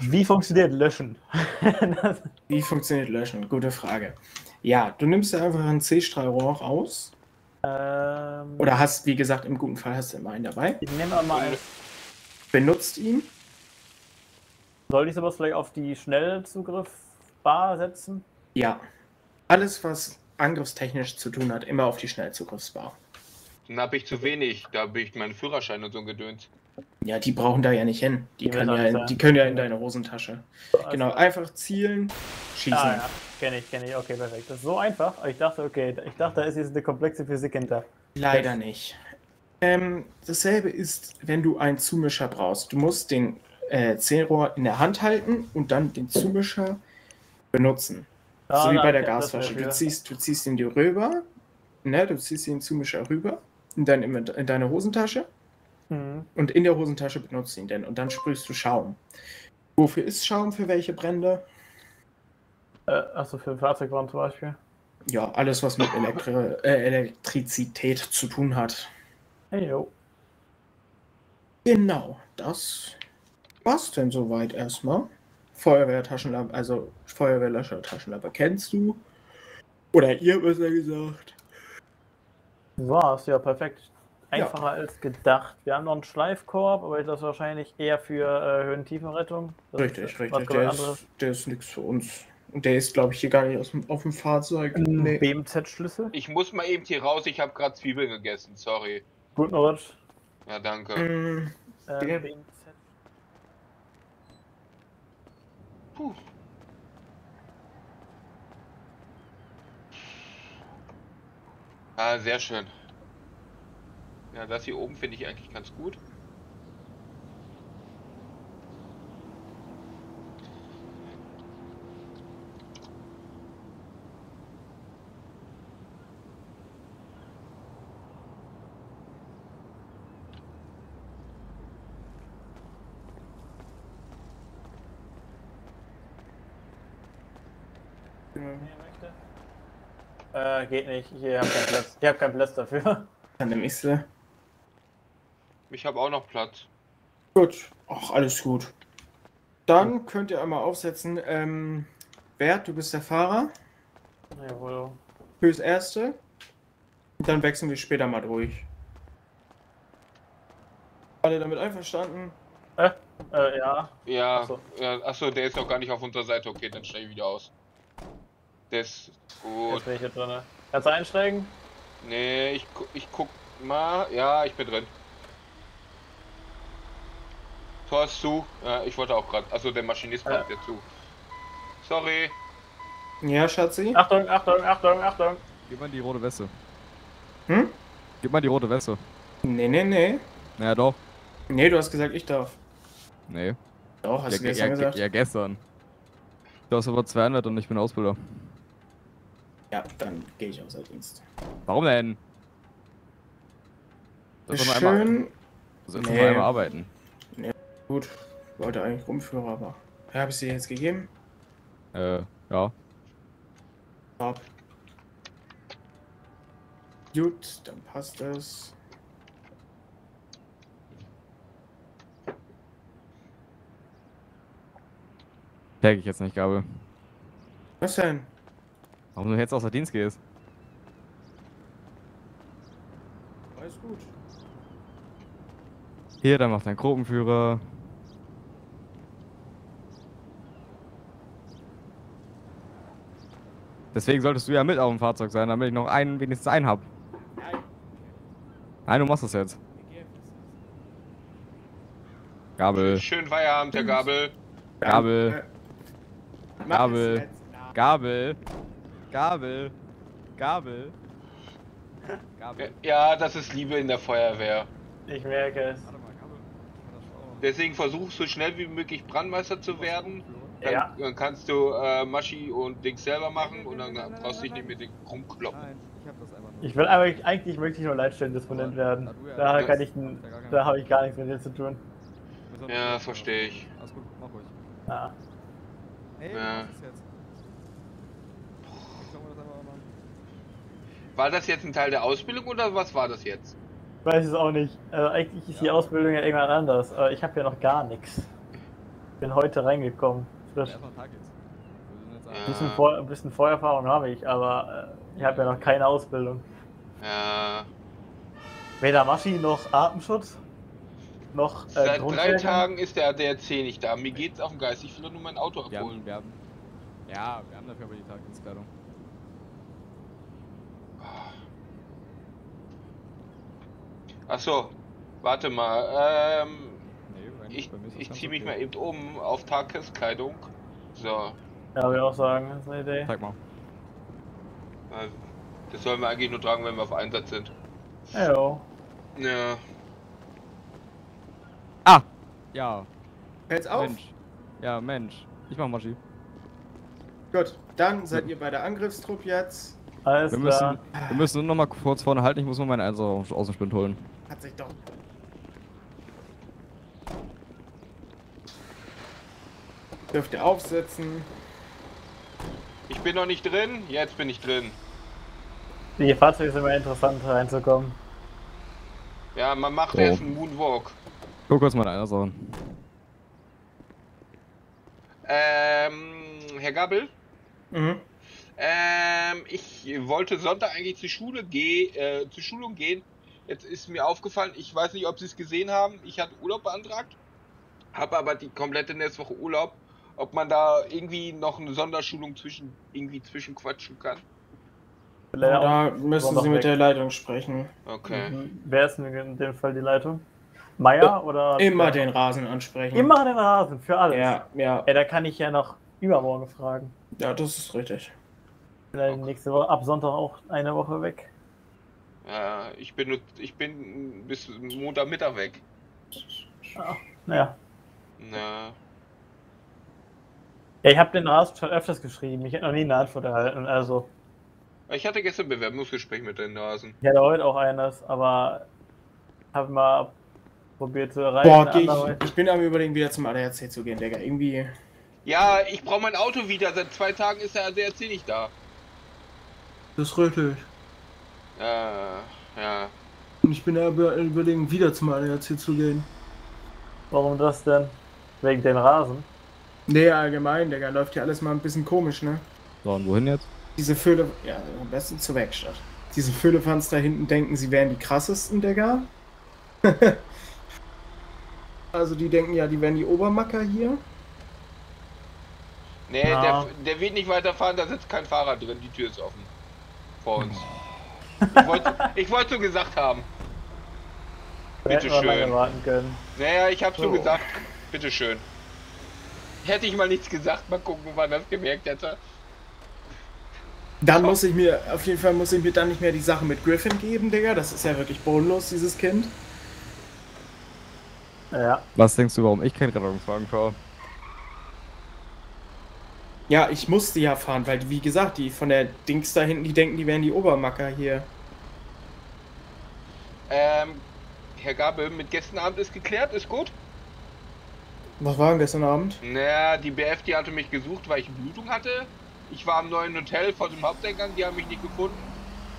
Wie funktioniert Löschen? Wie funktioniert Löschen? Gute Frage. Ja, du nimmst dir einfach ein C-Strahlrohr raus. ähm, Oder hast, wie gesagt, im guten Fall hast du immer einen dabei. ich nehme mal ein. Benutzt ihn. Soll ich sowas vielleicht auf die Schnellzugriff-Bar setzen? Ja. Alles, was angriffstechnisch zu tun hat, immer auf die Schnellzugriffsbar. Dann habe ich zu wenig. Da bin ich meinen Führerschein und so ein Gedöns. Ja, die brauchen da ja nicht hin. Die, Die können ja, in, die können ja in deine Hosentasche. Also- Genau, einfach zielen, schießen. Ah, ja. Kenne ich, kenne ich. Okay, perfekt. Das ist so einfach. Aber ich dachte, okay, ich dachte, da ist jetzt eine komplexe Physik hinter. Leider nicht. Ähm, dasselbe ist, wenn du einen Zumischer brauchst. Du musst den äh, Zählrohr in der Hand halten und dann den Zumischer benutzen. Ah, so wie bei der Gasflasche. Du ziehst, du ziehst ihn dir rüber, ne? Du ziehst den Zumischer rüber in, dein, in deine Hosentasche Mhm. und in der Hosentasche benutzt ihn denn und dann sprühst du Schaum. Wofür ist Schaum? Für welche Brände? Äh, achso, für Fahrzeugbrand zum Beispiel. Ja, alles, was mit Elektri äh, Elektrizität zu tun hat. Hey, yo. Genau, das war's denn soweit erstmal. Feuerwehrtaschenlampe, also Feuerwehrlöscher-Taschenlampe kennst du? Oder ihr besser gesagt. War's, ja, perfekt. Ja. Einfacher als gedacht. Wir haben noch einen Schleifkorb, aber das ist wahrscheinlich eher für äh, Höhen-Tiefenrettung. Das Richtig, ist richtig. Was Der ist, der ist nichts für uns. Und der ist, glaube ich, hier gar nicht aus dem, auf dem Fahrzeug. Nee. BMZ-Schlüssel. Ich muss mal eben hier raus. Ich habe gerade Zwiebeln gegessen. Sorry. Guten Rutsch. Ja, danke. Mm, Äh, Der- Puh. Ah, sehr schön. Ja, das hier oben finde ich eigentlich ganz gut. Äh, geht nicht. Ich hab keinen Platz. Ich hab keinen Platz dafür. Dann nehme ich sie. Ich habe auch noch Platz. Gut. Ach, alles gut. Dann könnt ihr einmal aufsetzen. Ähm, Bert, du bist der Fahrer. Jawohl. Fürs Erste. Und dann wechseln wir später mal durch. Alle damit einverstanden? Äh, äh, ja. Ja, Ach so. ja, achso, der ist noch gar nicht auf unserer Seite. Okay, dann steige ich wieder aus. Der ist gut. Jetzt bin ich hier drin. Kannst du einsteigen? Nee, ich, gu- ich guck mal. Ja, ich bin drin. Tor ist zu. Ja, ich wollte auch gerade. Also der Maschinist kommt Ja. ja zu. Sorry. Ja, Schatzi? Achtung, Achtung, Achtung, Achtung. Gib mal die rote Weste. Hm? Gib mal die rote Weste. Nee, nee, nee. Naja, doch. Nee, du hast gesagt, ich darf. Nee. Doch, hast ja, du gestern ja, gesagt? Ja, gestern. Du hast aber 200 und ich bin Ausbilder. Ja, dann gehe ich außer Dienst. Warum denn? Das ist nur einmal, das doch nur einmal arbeiten. Nee, gut. Wollte eigentlich Rumführer, aber. Habe ich sie jetzt gegeben? Äh, ja. Top. Gut, dann passt es. Tag ich jetzt nicht, Gabel. Was denn? Warum du jetzt außer Dienst gehst? Alles gut. Hier, dann macht dein Gruppenführer. Deswegen solltest du ja mit auf dem Fahrzeug sein, damit ich noch einen, wenigstens einen hab. Nein. Nein, du machst das jetzt. Gabel. Schönen Feierabend, Herr Gabel. Gabel. Mach Gabel. Gabel. Gabel. Gabel. Gabel. Ja, das ist Liebe in der Feuerwehr. Ich merke es. Deswegen versuch so schnell wie möglich Brandmeister zu werden. Dann, Ja. dann kannst du äh, Maschi und Dings selber machen und dann brauchst du dich nicht mit dem rumkloppen. Ich will aber eigentlich wirklich nur Leitstellendisponent werden. Da kann ich, da habe ich gar nichts mit dir zu tun. Ja, verstehe ich. Alles gut, mach ruhig. Ja. Hey, Ja. was ist jetzt? Ich schau mir das einfach mal an. War das jetzt ein Teil der Ausbildung oder was war das jetzt? Weiß es auch nicht. Also eigentlich ist die Ausbildung ja irgendwann anders. Aber ich habe ja noch gar nichts. Bin heute reingekommen. Frisch. Tag jetzt. Wir jetzt Ein bisschen, Vor ein bisschen Vorerfahrung habe ich, aber äh, ich habe ja noch keine Ausbildung. Ja. Weder Maschi noch Atemschutz. Noch äh, Seit drei. Tagen ist der ADAC nicht da. Mir geht's auf den Geist. Ich will doch nur mein Auto Wir abholen. haben, wir haben, ja, wir haben dafür aber die Tagesdienstkleidung. Ach so. Warte mal. Ähm, Nee, eigentlich ich ich ziehe mich okay. mal eben um auf Tageskleidung. So. Ja, würde ich auch sagen, das ist eine Idee. Zeig mal. Das sollen wir eigentlich nur tragen, wenn wir auf Einsatz sind. Jo. Ja. Ah! Ja. Fällt's auf? Mensch. Ja, Mensch. Ich mach Maschi. Gut, dann seid ihr bei der Angriffstrupp jetzt. Alles Wir klar. müssen, wir müssen nur noch mal kurz vorne halten. Ich muss mal meinen Einsatz aus dem Spind holen. Hat sich doch. Dürft ihr aufsetzen. Ich bin noch nicht drin. Jetzt bin ich drin. Die Fahrzeuge sind immer interessant reinzukommen. Ja, man macht So. erst einen Moonwalk. Guck kurz mal Einsatz an. Ähm, Herr Gabbel? Mhm. Ähm, ich wollte Sonntag eigentlich zur Schule geh, äh, zur Schulung gehen. Jetzt ist mir aufgefallen, ich weiß nicht, ob Sie es gesehen haben. Ich hatte Urlaub beantragt, habe aber die komplette Netzwoche Urlaub. Ob man da irgendwie noch eine Sonderschulung zwischen irgendwie zwischenquatschen kann. Leider Da müssen Sie mit weg. der Leitung sprechen. Okay. Mhm. Wer ist denn in dem Fall die Leitung? Meier oder? Immer den Rasen ansprechen. Immer den Rasen, für alles. Ja, ja. Ey, da kann ich ja noch übermorgen fragen. Ja, das ist richtig. Bin dann nächste Woche, ab Sonntag auch eine Woche weg. Ja, ich bin nur, ich bin bis Montagmittag weg. Ah, naja. Na, Ja, ich habe den Rasen schon öfters geschrieben. Ich hätte noch nie eine Antwort erhalten. Also, ich hatte gestern Bewerbungsgespräch mit den Nasen. ich hatte heute auch eines, aber habe mal probiert zu erreichen. Boah, ich, ich bin am überlegen, wieder zum ADAC zu gehen, Digga. Irgendwie. Ja, ich brauche mein Auto wieder. Seit zwei Tagen ist der ADAC nicht da. Das ist richtig. Äh, ja. Und ich bin ja über, überlegen, wieder zum ADAC zu gehen. Warum das denn? Wegen den Rasen? Nee, allgemein, Digga, läuft ja alles mal ein bisschen komisch, ne? So, und wohin jetzt? Diese Fülle, ja, am besten zur Werkstatt. Diese Füllefans da hinten denken, sie wären die krassesten, Digga. also die denken ja, die wären die Obermacker hier. Nee, Ja. der, der wird nicht weiterfahren, da sitzt kein Fahrer drin, die Tür ist offen. Vor uns. Ich wollte ich wollte so gesagt haben. Warten können. Naja, ich hab's so So. gesagt. Bitteschön. Hätte ich mal nichts gesagt, mal gucken, wann das gemerkt hätte. Dann muss ich mir, auf jeden Fall muss ich mir dann nicht mehr die Sache mit Griffin geben, Digga. Das ist ja wirklich bodenlos, dieses Kind. Ja. Was denkst du, warum ich keinen Rettungswagen fahre? Ja, ich musste ja fahren, weil, wie gesagt, die von der Dings da hinten, die denken, die wären die Obermacker hier. Ähm, Herr Gabel, mit gestern Abend ist geklärt, ist gut? Was war denn gestern Abend? Naja, die BF, die hatte mich gesucht, weil ich Blutung hatte. Ich war am neuen Hotel vor dem Haupteingang, die haben mich nicht gefunden.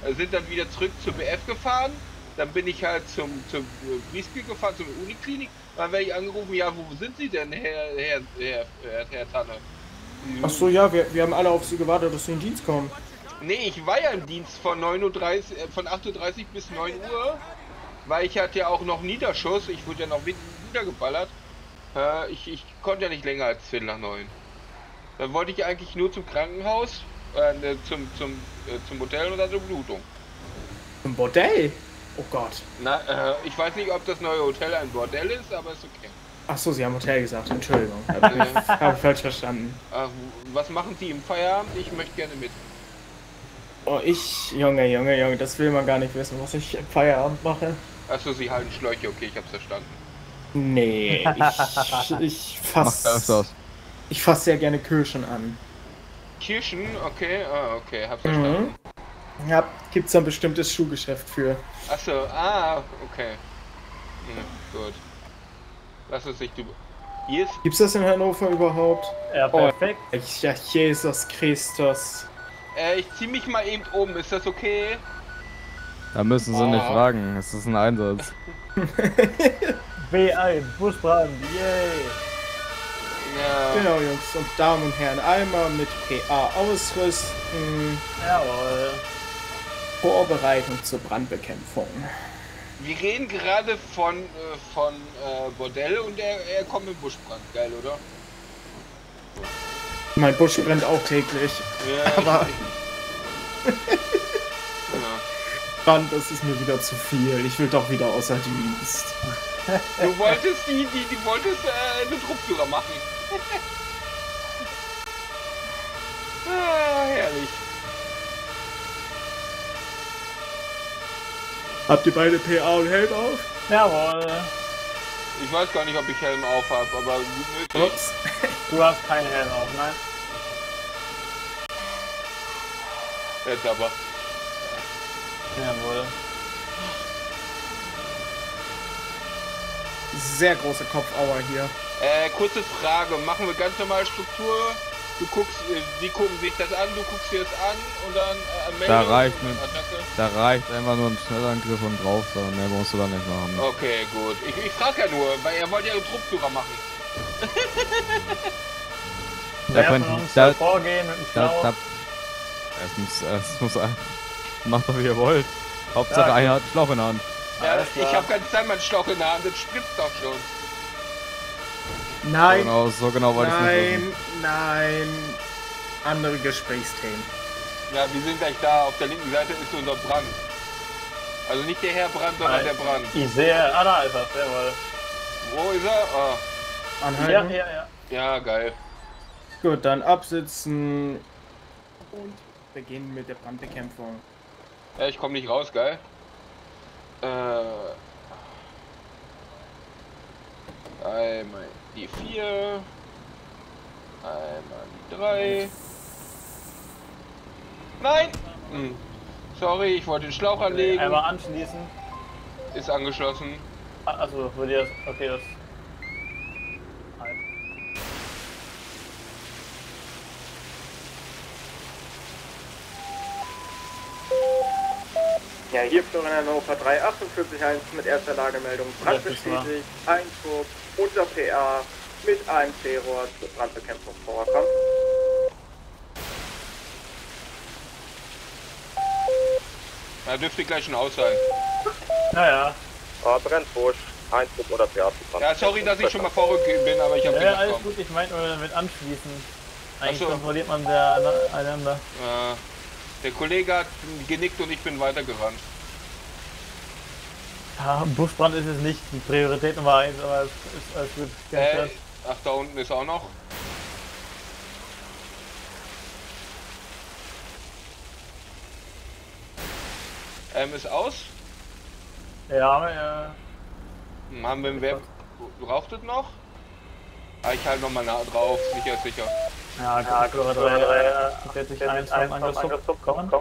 Äh, Sind dann wieder zurück zur BF gefahren. Dann bin ich halt zum, zum äh, Brieskil gefahren, zur Uniklinik. Dann werde ich angerufen, ja, wo sind Sie denn, Herr, Herr, Herr, Herr, Herr Tanne? Ach so, ja, wir, wir haben alle auf sie gewartet, dass sie in den Dienst kommen. Nee, ich war ja im Dienst von 9.30 Uhr, äh, von 8.30 Uhr bis 9 Uhr, weil ich hatte ja auch noch Niederschuss, ich wurde ja noch wieder niedergeballert. Äh, ich, ich konnte ja nicht länger als 10 nach 9. Dann wollte ich eigentlich nur zum Krankenhaus, äh, ne, zum, zum, äh, zum Hotel oder zur Blutung. Ein Bordell? Oh Gott. Na, äh, ich weiß nicht, ob das neue Hotel ein Bordell ist, aber ist okay. Ach so, sie haben Hotel gesagt, Entschuldigung. Ich, hab ich falsch verstanden. Äh, was machen Sie im Feierabend? Ich möchte gerne mit. Oh, ich, Junge, Junge, Junge, das will man gar nicht wissen, was ich im Feierabend mache. Achso, Sie halten Schläuche, okay, ich hab's verstanden. Nee, ich, ich fass, ich fass sehr gerne Kirschen an. Kirschen, okay, ah, okay, hab's Mhm. verstanden. Ja, gibt's da ein bestimmtes Schuhgeschäft für. Achso, ah, okay. Hm, gut. Lass es sich. Hier ist. Gibt's das in Hannover überhaupt? Ja, perfekt. Oh, ja, Jesus Christus. Äh, ich zieh mich mal eben um, ist das okay? Da müssen sie nicht Oh. fragen, es ist ein Einsatz. B1, Busbrand, yay! Ja. Genau, Jungs und Damen und Herren, einmal mit PA ausrüsten. Jawohl. Vorbereitung zur Brandbekämpfung. Wir reden gerade von, äh, von äh, Bordell und er, er kommt im Buschbrand. Geil, oder? Mein Busch brennt auch täglich. Ja, Aber Ja. Brand, das ist mir wieder zu viel. Ich will doch wieder außer Dienst. Du wolltest die, die, die wolltest äh, einen Truppführer machen. ah, herrlich. Habt ihr beide PA und Helm auf? Jawohl. Ich weiß gar nicht, ob ich Helm auf habe, aber gut möglich. Ups. Du hast keinen Helm auf, nein? Jetzt aber. Jawohl. Sehr große Kopfauer hier. Äh, kurze Frage. Machen wir ganz normale Struktur? Du guckst, äh, die gucken sich das an, du guckst dir das an und dann äh, Da reicht, und Attacke. da reicht einfach nur ein Schnellangriff und drauf, da mehr musst du da nicht machen. Okay, gut. Ich, ich frage ja nur, weil er wollte ja einen Truppführer machen. Da von uns da, vorgehen mit dem Schlauch? da, es muss, es muss, macht doch wie ihr wollt. Hauptsache Ja, einer hat einen Schlauch in der Hand. Ja, ich habe ganz Zeit meinen Schlauch in der Hand, das spritzt doch schon. So Nein, genau, so genau wollte ich es nicht nein, nein. Andere Gesprächsthemen. Ja, wir sind gleich da. Auf der linken Seite ist unser Brand. Also nicht der Herr Brand, sondern Nein. der Brand. Ich sehe, ah, da ist er, jawohl. Wo ist er? Ah, Ja, Anhalten. ja, ja. ja, geil. Gut, dann absitzen. Und beginnen mit der Brandbekämpfung. Ja, ich komme nicht raus, geil. Äh. Einmal die 4. Einmal die 3. Nein! Hm. Sorry, ich wollte den Schlauch anlegen. Einmal anschließen. Ist angeschlossen. Achso, würde das. Okay, das. Ja, hier Florian Hannover 34841 mit erster Lagemeldung. Brand bestätigt, ein Trupp unter PA mit einem C-Rohr zur Brandbekämpfung vorkommt. Da dürfte gleich schon aus sein. Naja. Ah, Brennbusch, ein Trupp oder PA zu Brand. Ja, sorry, dass ich schon mal vorrückt bin, aber ich habe Ja, ja, alles gut, ich meinte nur damit anschließen. Eigentlich so. kontrolliert man der einander. Äh, der Kollege hat genickt und ich bin weitergerannt. Ja, Buschbrand ist es nicht die Priorität Nummer 1, aber es ist alles gut. Äh, ach, da unten ist auch noch. Ähm, ist aus. Ja, ja. Hm, Haben wir im Web. Braucht es noch? Ah, ich halte nochmal nah drauf. Sicher, sicher. Ja, ja Flora 3, 40, 1 vom Angriffstrupp kommen.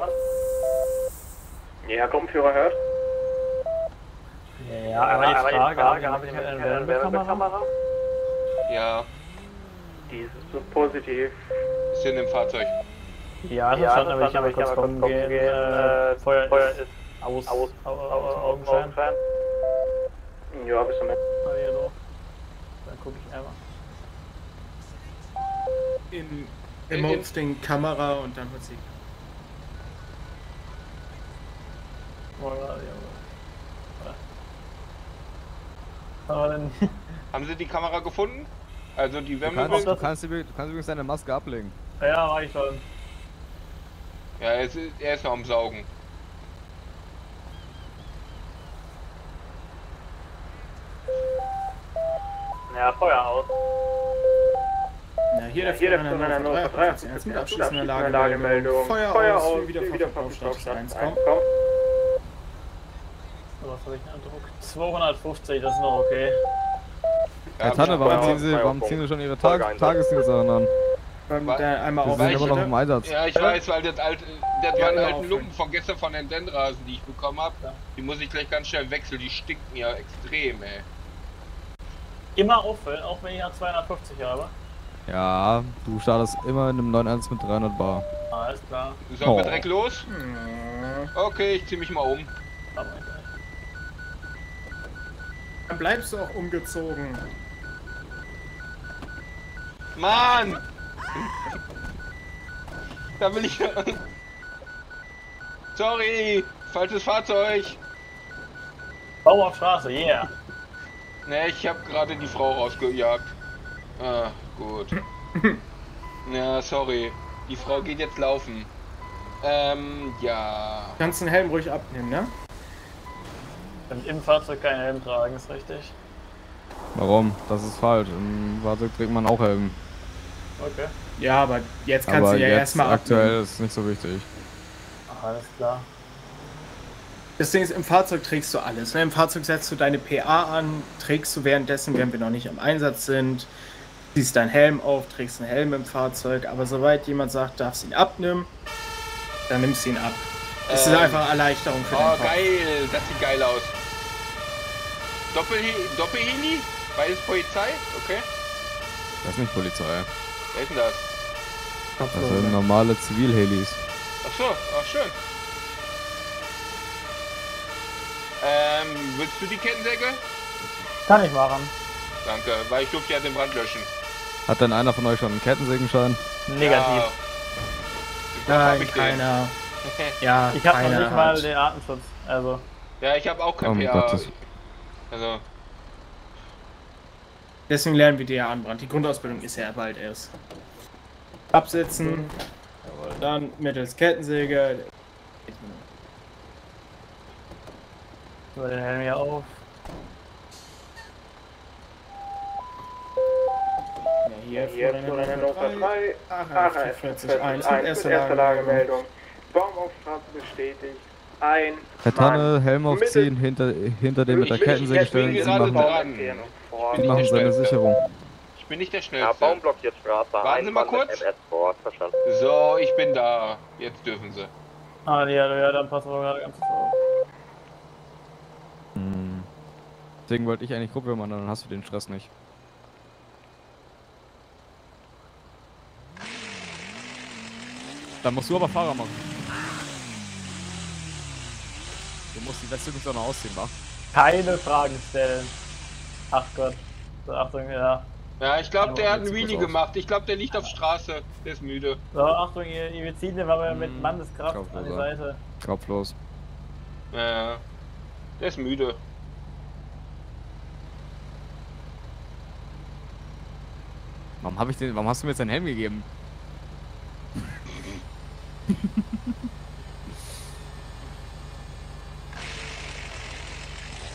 Ja, Gruppenführer hört. Ja, aber die Frage, habe ich mit einer Wärmekamera? Ja, Dies ist so positiv. ist in dem Fahrzeug. Ja, das stand, aber ich mal kurz kommen gehen. Äh, Feuer, ist aus, aus, Augenschein. Ja, bist du mit. Ah, hier. Dann gucke ich einmal. In In- Emotes den Kamera und dann Musik. Dann. Haben Sie die Kamera gefunden? Also die Du kannst, du, kannst, übrigens- du kannst übrigens deine Maske ablegen. Ja, war ich schon. Ja, er ist, er ist noch am Saugen. Ja, Feuer aus. Na, hier der Florian Hannover 3 mit abschließender Lagemeldung. Feuer aus, wie wieder vom Staubstand 1 kommt. So, was habe ich denn Druck? 250, das ist noch okay. Herr Tanne, warum aber- ziehen, Sie, warum ziehen Sie schon Ihre Tag Tagesdienstsachen an? Wa- der einmal Wir auf sind immer noch im Einsatz. Ja, ich weiß, weil das alte, das Ja, waren alten auf, Lumpen von gestern von den Dendrasen, die ich bekommen habe. Die muss ich gleich ganz schnell wechseln, die stinken ja extrem, ey. Immer auffüllen, auch wenn ich ja 250 habe. Ja, du startest immer in einem 9.1 mit 300 Bar. Alles klar. Sollen wir Oh. direkt los? Okay, ich zieh mich mal um. Dann bleibst du auch umgezogen. Mann! Da will ich. Sorry, falsches Fahrzeug. Bau auf Straße, yeah. Ne, ich habe gerade die Frau rausgejagt. Ah, gut. Ja, sorry. Die Frau geht jetzt laufen. Ähm, ja. Kannst den Helm ruhig abnehmen, ne? Und im Fahrzeug keinen Helm tragen, ist richtig. Warum? Das ist falsch. Im Fahrzeug trägt man auch Helm. Okay. Ja, aber jetzt kannst Aber du ja jetzt erstmal aktuell abnehmen. ist nicht so wichtig. Alles klar. Das Ding ist, im Fahrzeug trägst du alles. Ne? Im Fahrzeug setzt du deine PA an, trägst du währenddessen, während wir noch nicht am Einsatz sind, ziehst deinen Helm auf, trägst einen Helm im Fahrzeug, aber sobald jemand sagt, darfst ihn abnehmen, dann nimmst du ihn ab. Das ist Ähm, einfach Erleichterung für Oh, den Kopf. geil. Das sieht geil aus. Doppelhe Doppelheli? Beides Polizei? Okay. Das ist nicht Polizei. Wer ist denn das? Das sind normale Zivilhelis. Ach so, ach schön. Ähm, willst du die Kettensäge? Kann ich machen. Danke, weil ich durfte ja den Brand löschen. Hat denn einer von euch schon einen Kettensägenschein? Negativ. Ja. Nein, keiner. Ja, Ich habe noch nicht mal hat. den Artenschutz. Also, Ja, ich habe auch kein Um PA. Also, Deswegen lernen wir die ja anbrand. Die Grundausbildung ist ja bald erst. Absetzen, dann mittels Kettensäge. über den Helm hier auf. Ja, hier, Florian Hannover 3, 4841 mit erster Lagemeldung. Baumaufstraße bestätigt. Ein Herr Tanne, Helm aufziehen, hinter, hinter dem mit der Kettensäge stellen. Sie machen. Sie machen seine Sicherung. Ich bin nicht der Ja, Schnellste. Baum blockiert Straße. Warten Sie mal kurz. Vor. So, ich bin da. Jetzt dürfen sie. Ah, ja, ja, dann passt aber gerade ganz auf. Hm. Deswegen wollte ich eigentlich Gruppe machen, dann hast du den Stress nicht. Dann musst du aber Fahrer machen. Du musst die Weste auch noch ausziehen, wa? Keine Fragen stellen. Ach Gott. So, Achtung, ja. Ja, ich glaube, der hat einen Wheelie gemacht. Ich glaube, der liegt auf Straße. Der ist müde. So, Achtung, ihr, ihr zieht den aber mit Hm, Manneskraft an die? Seite. Kopflos. Ja, ja. der ist müde. Warum hab ich den, warum hast du mir jetzt deinen Helm gegeben?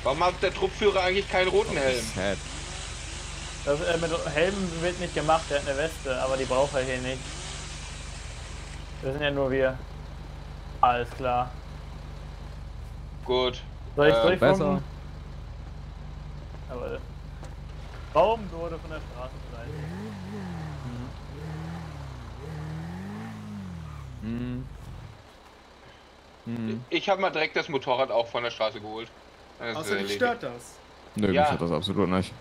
Warum hat der Truppführer eigentlich keinen roten Helm? Das, äh, mit Helmen wird nicht gemacht, der hat eine Weste, aber die braucht er hier nicht. Das sind ja nur wir. Alles klar. Gut. Soll ich Äh, durchfunken? besser. Jawohl. Baum wurde von der Straßenseite. Hm. Hm. Ich habe mal direkt das Motorrad auch von der Straße geholt. Es Außer dich stört das. Nö, Ja. mich hat das absolut nicht.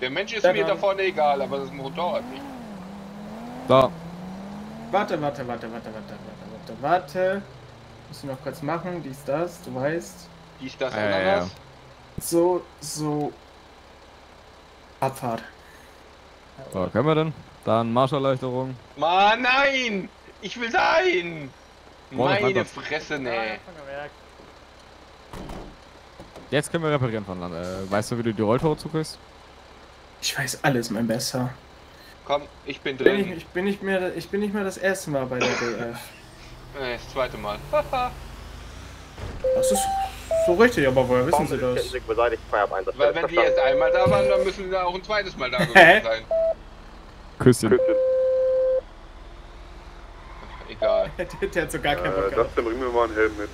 Der Mensch ist Dann mir da vorne egal, aber das Motorrad nicht. Da. Warte, warte, warte, warte, warte, warte, warte, warte. Muss ich noch kurz machen, dies, das, du weißt. Dies, das, Ja, ja, ja. Ananas. So, so. Abfahrt. So, können wir denn? Dann Marscherleichterung. Mann, nein! Ich will sein! Boah, Meine Fresse, nee. Gemerkt. Jetzt können wir reparieren von Land. Äh, weißt du, wie du die Rolltore zukriegst? Ich weiß alles, mein Besser. Komm, ich bin Bin ich, drin. ich, bin nicht mehr, ich bin nicht mehr das erste Mal bei der BF. Nee, das zweite Mal. Das ist so richtig, aber woher wissen Sie das? Weil wenn die erst einmal da waren, dann müssen sie da auch ein zweites Mal da gewesen sein. Küsschen. Egal. Der, der hat so gar keinen Bock Äh, gehabt. Dustin, bring mir mal einen Helm mit.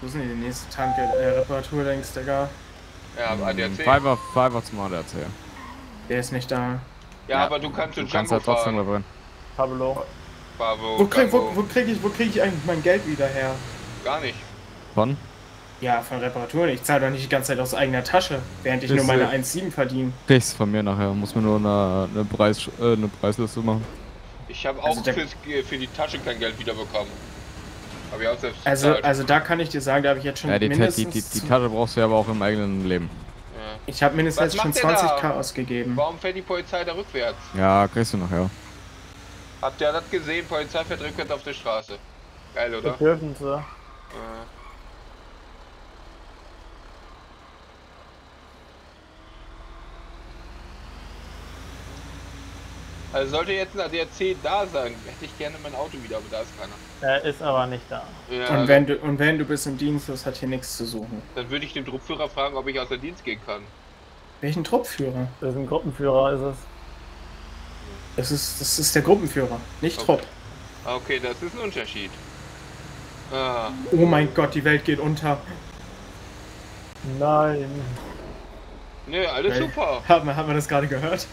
Wo sind die die nächste Tanke, äh, Reparatur denkst, Digga? Ja, aber ADAC. Fahr einfach zum ADAC. Der ist nicht da. Ja, Ja, aber du kannst den kannst Django ja trotzdem fahren. reparieren. Pablo. Bravo, Wo krieg, wo, wo krieg ich, wo krieg ich eigentlich mein Geld wieder her? Gar nicht. Von? Ja, von Reparaturen. Ich zahle doch nicht die ganze Zeit aus eigener Tasche, während ich Ist, nur meine äh, 1,7 verdiene. Kriegst von mir nachher. Muss mir nur eine, eine, Preis, äh, eine Preisliste machen. Ich habe auch Also der- fürs, für die Tasche kein Geld wiederbekommen. Habe ich auch selbst Also, bezahlt. also da kann ich dir sagen, da habe ich jetzt schon Ja, die, mindestens... die, die, die Tasche brauchst du ja aber auch im eigenen Leben. ja. ich habe mindestens schon macht der da? 20k ausgegeben. Warum fährt die Polizei da rückwärts? Ja, kriegst du nachher. Habt ihr das gesehen? Polizei fährt rückwärts auf der Straße. Geil, oder? Das dürfen sie. Ja. Also sollte jetzt ein ADAC da sein, hätte ich gerne mein Auto wieder, aber da ist keiner. Er ist aber nicht da. Ja, Und wenn, du, und wenn du bist im Dienst, das hat hier nichts zu suchen. Dann würde ich den Truppführer fragen, ob ich aus der Dienst gehen kann. Welchen Truppführer? Das ist ein Gruppenführer, ist es. Das ist, das ist der Gruppenführer, nicht Okay. Trupp. Ah, Okay, das ist ein Unterschied. Ah, Oh mein Gott, die Welt geht unter. Nein. nö, alles Geil. super. Haben wir, haben wir das gerade gehört?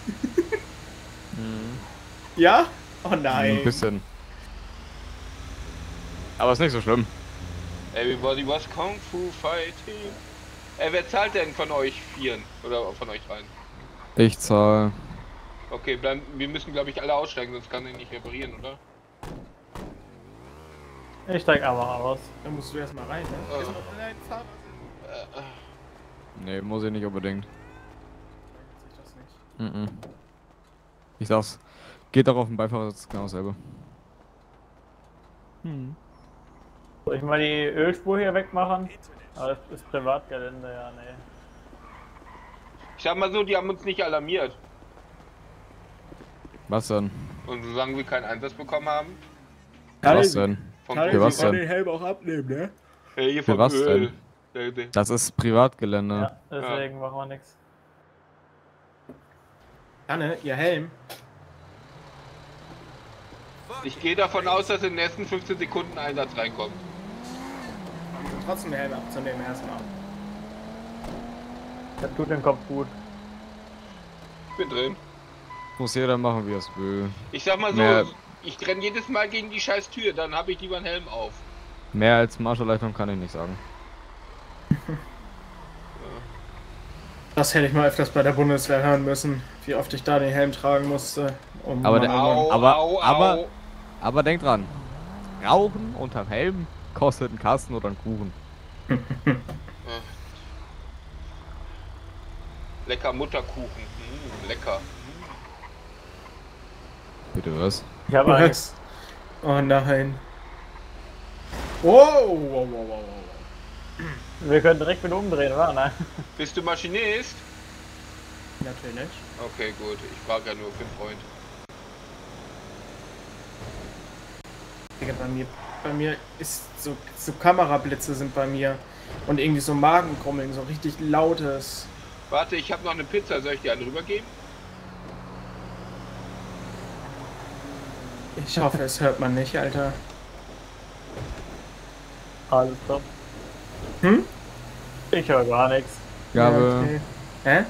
Ja? Oh Ein nein. bisschen. Aber ist nicht so schlimm. Everybody was Kung Fu Fighting. Ey, wer zahlt denn von euch vieren? Oder von euch rein? Ich zahl. Okay, dann, wir müssen glaube ich alle aussteigen, sonst kann ich nicht reparieren, oder? Ich steig einfach aus. Dann musst du erstmal rein, ne? Ah. Fahr- Äh, Nee, muss ich nicht unbedingt. Ich das nicht. Mhm. Ich sag's. Geht auch auf dem Beifahrersitz genau dasselbe. Hm. Soll ich mal die Ölspur hier wegmachen? Aber das ist Privatgelände, ja, nee. ich sag mal so, die haben uns nicht alarmiert. Was denn? Und solange wir keinen Einsatz bekommen haben, Was denn? Kann was denn? den Helm auch abnehmen, ne? Äh, hier Für was Öl. Der- der- Das ist Privatgelände. Ja, deswegen machen wir nichts. Anne, ihr Helm. Ich gehe davon aus, dass in den nächsten 15 Sekunden ein Einsatz reinkommt. Trotzdem den Helm abzunehmen erstmal. Das tut dem Kopf gut. Ich bin drin. Muss jeder machen, wie er es will. Ich sag mal so, Mehr- ich renn jedes Mal gegen die scheiß Tür, dann habe ich lieber einen Helm auf. Mehr als Marschallleitung kann ich nicht sagen. Das hätte ich mal öfters bei der Bundeswehr hören müssen, wie oft ich da den Helm tragen musste. Um Aber der-. Au, Aber- au, aber- au. Aber denk dran. Rauchen unterm Helm kostet einen Kasten oder einen Kuchen. Lecker Mutterkuchen. Mm, lecker. Bitte was? Ich habe. Was? Oh nein. Wow, wow, wow, wow. Wir können direkt wieder umdrehen, wa? Nein. Bist du Maschinist? Natürlich. Okay, gut. Ich frage ja nur für Freund. Digga, bei mir, bei mir ist so, so Kamerablitze sind bei mir. Und irgendwie so Magenkrummeln, so richtig lautes. Warte, ich habe noch eine Pizza. Soll ich dir eine rübergeben? Ich hoffe, es hört man nicht, Alter. Alles top. Hm? Ich höre gar nichts. Gabe, Ja, okay. Hä?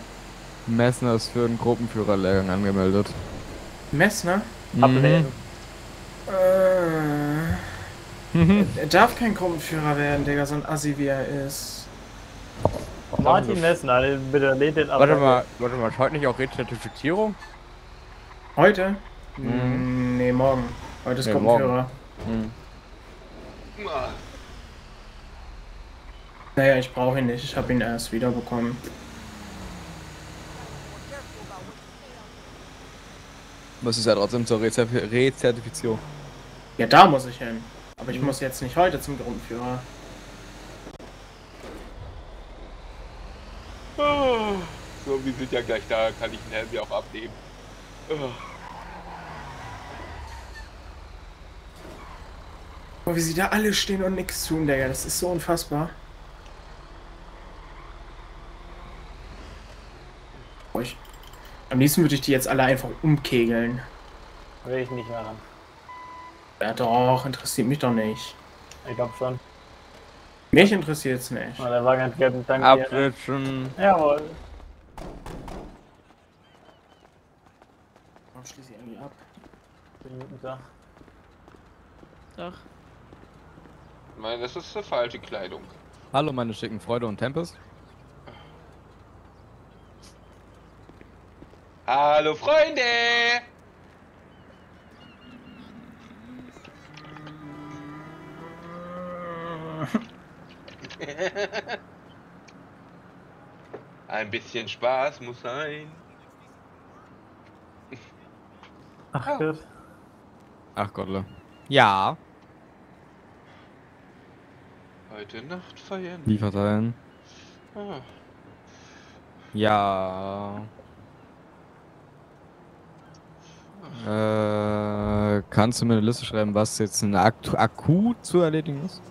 Messner ist für einen Gruppenführerlehrgang angemeldet. Messner? Ablehnen. Äh, Mhm. er darf kein Gruppenführer werden, Digga, so ein Assi wie er ist. Martin Messner, bitte lehnt den ab. Warte mal, warte mal, ist heute nicht auch Rezertifizierung? Heute? Mhm. Mm, Nee, morgen. Heute ist Nee, Gruppenführer. Hm. Ah, Naja, ich brauche ihn nicht. Ich habe ihn erst wiederbekommen. Das ist ja trotzdem zur Rezertifizierung. Ja, da muss ich hin. Aber ich muss jetzt nicht heute zum Gruppenführer. Ah. So, wir sind ja gleich da. Kann ich den Helm ja auch abnehmen. Oh, wie sie da alle stehen und nichts tun, Digga. Das ist so unfassbar. Oh, ich, am liebsten würde ich die jetzt alle einfach umkegeln. Will ich nicht machen. Ja doch, interessiert mich doch nicht. Ich glaube schon. Mich interessiert's nicht. Oh, der Wagen hat gelben Dank dir. Abritschen. Jawohl. Warum schließe ich irgendwie ab? Guten Tag. Ach. Ich meine, das ist eine falsche Kleidung. Hallo meine schicken Freude und Tempest. Hallo Freunde! Ein bisschen Spaß muss sein. Ach Gott. Ach Gottle. Ja. Heute Nacht feiern. Die verteilen. Ah. Ja. Äh, kannst du mir eine Liste schreiben, was jetzt ein Aktu Akku zu erledigen ist?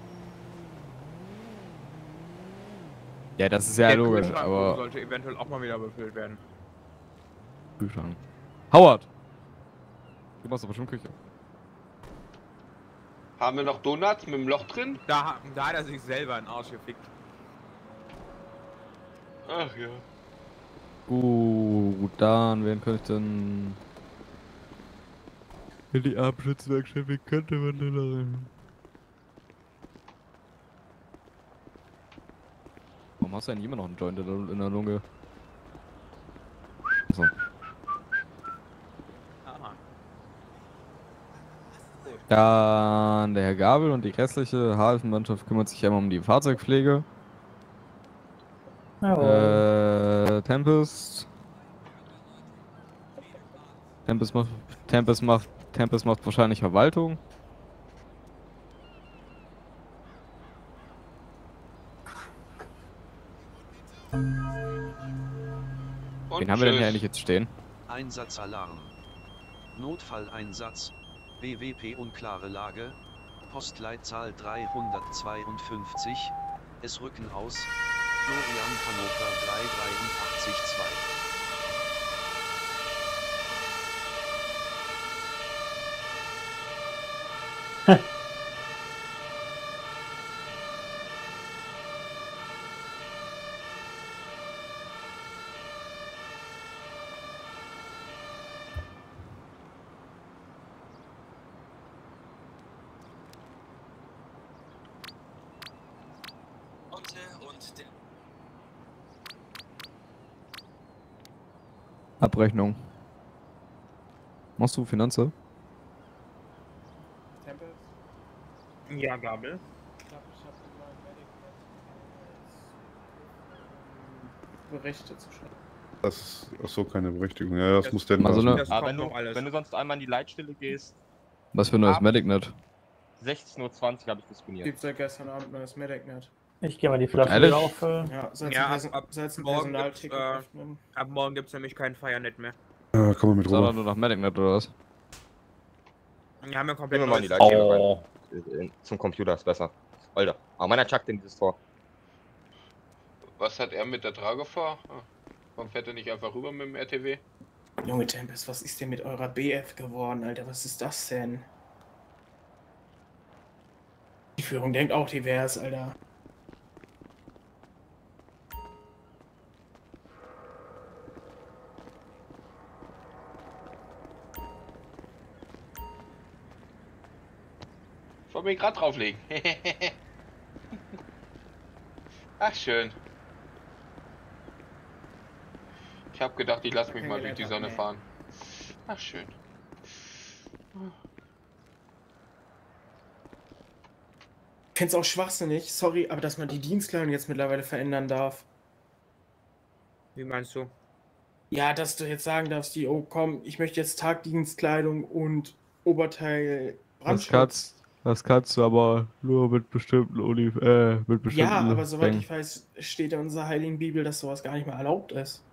Ja, das ist ja Der logisch, Kühlschrank aber. sollte eventuell auch mal wieder befüllt werden. Kühlschrank. Howard! Du machst doch bestimmt Küche. Haben wir noch Donuts mit dem Loch drin? Da, da hat er sich selber einen Arsch gefickt. Ach ja. Gut, dann, wen könnte ich denn. In die Abschnittswerkstatt, wie könnte man denn da rein? Warum hast du eigentlich immer noch einen Joint in der, in der Lunge? So. Dann der Herr Gabel und die restliche Hafenmannschaft kümmert sich einmal um die Fahrzeugpflege. Äh, Tempest. Tempest macht, Tempest macht, Tempest macht wahrscheinlich Verwaltung. Wen haben wir denn hier eigentlich jetzt stehen? Einsatzalarm. Notfalleinsatz. BWP unklare Lage. Postleitzahl 352. Es rücken aus. Florian Hannover 3882. Abrechnung. Machst du Finanze? Ja, Gabel. Berichte zu schreiben. Das ist ach so keine Berechtigung. Ja, das, Das- muss der Mal so eine- Aber wenn du, wenn du sonst einmal in die Leitstelle gehst, Was für ein neues Medicnet? 16.20 Uhr habe ich disponiert. Gibt seit gestern Abend neues Medicnet. Ich gehe mal die Flasche wieder auffüllen. Ja, seit Ja, ab- ab seit ein morgen gibt's, äh. Ab morgen gibt es nämlich kein Firenet mehr. Ja, komm mal mit Sondern rüber. nur noch Medicnet oder was? Wir haben ja komplett wir mal in die Oh. rein. Zum Computer ist besser. Alter. Aber meiner chuckt in dieses Tor. Was hat er mit der Trage vor? Ah, Warum fährt er nicht einfach rüber mit dem RTW? Junge Tempest, was ist denn mit eurer BF geworden, Alter? Was ist das denn? Die Führung denkt auch divers, Alter. Ich wollte mich gerade drauflegen. Ach, schön. Ich habe gedacht, ich lasse mich mal durch die Sonne fahren. Ach, schön. Ich find's auch schwachsinnig, sorry, aber dass man die Dienstkleidung jetzt mittlerweile verändern darf. Wie meinst du? Ja, dass du jetzt sagen darfst, die, oh komm, ich möchte jetzt Tagdienstkleidung und Oberteil Das Brandschutz. Das kannst du aber nur mit bestimmten Uni äh, mit bestimmten Ja, aber soweit Dingen. ich weiß, steht in unserer heiligen Bibel, dass sowas gar nicht mehr erlaubt ist.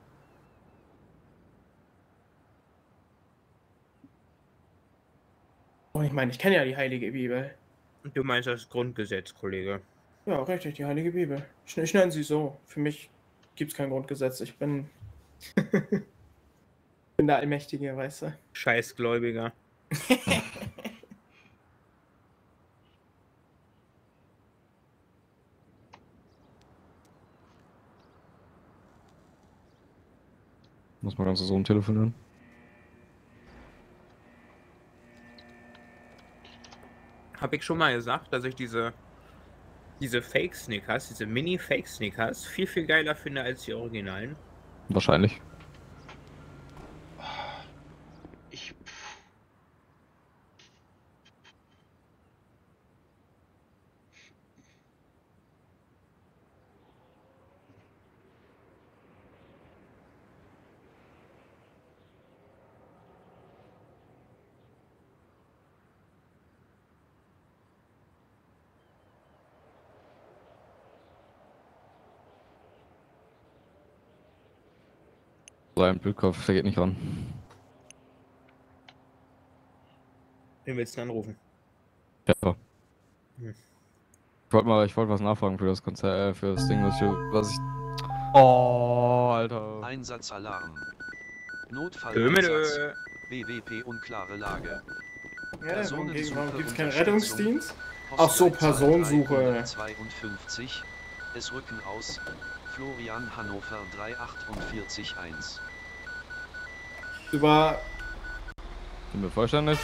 Und ich meine, ich kenne ja die heilige Bibel. Du meinst das Grundgesetz, Kollege. Ja, richtig, die heilige Bibel. Ich, ich nenne sie so. Für mich gibt es kein Grundgesetz. Ich bin. bin der Allmächtige, weißt du? Scheißgläubiger. Muss man ganz so telefonieren. Hab ich schon mal gesagt, dass ich diese diese Fake Snickers, diese Mini Fake Snickers viel viel geiler finde als die originalen. Wahrscheinlich. So ein Bildkopf, der geht nicht ran. Wen willst du denn anrufen? Ja. Hm. Ich wollte mal, ich wollte was nachfragen für das Konzert, äh, für das Ding, was ich, was ich. Oh, Alter. Einsatzalarm. Notfall. WWP unklare Lage. Ja, warum gibt's Personensuche gibt's keinen. Rettungsdienst? Ach so, Personensuche. 352. Es rücken aus. Florian Hannover 3481. Über. Sind wir vollständig?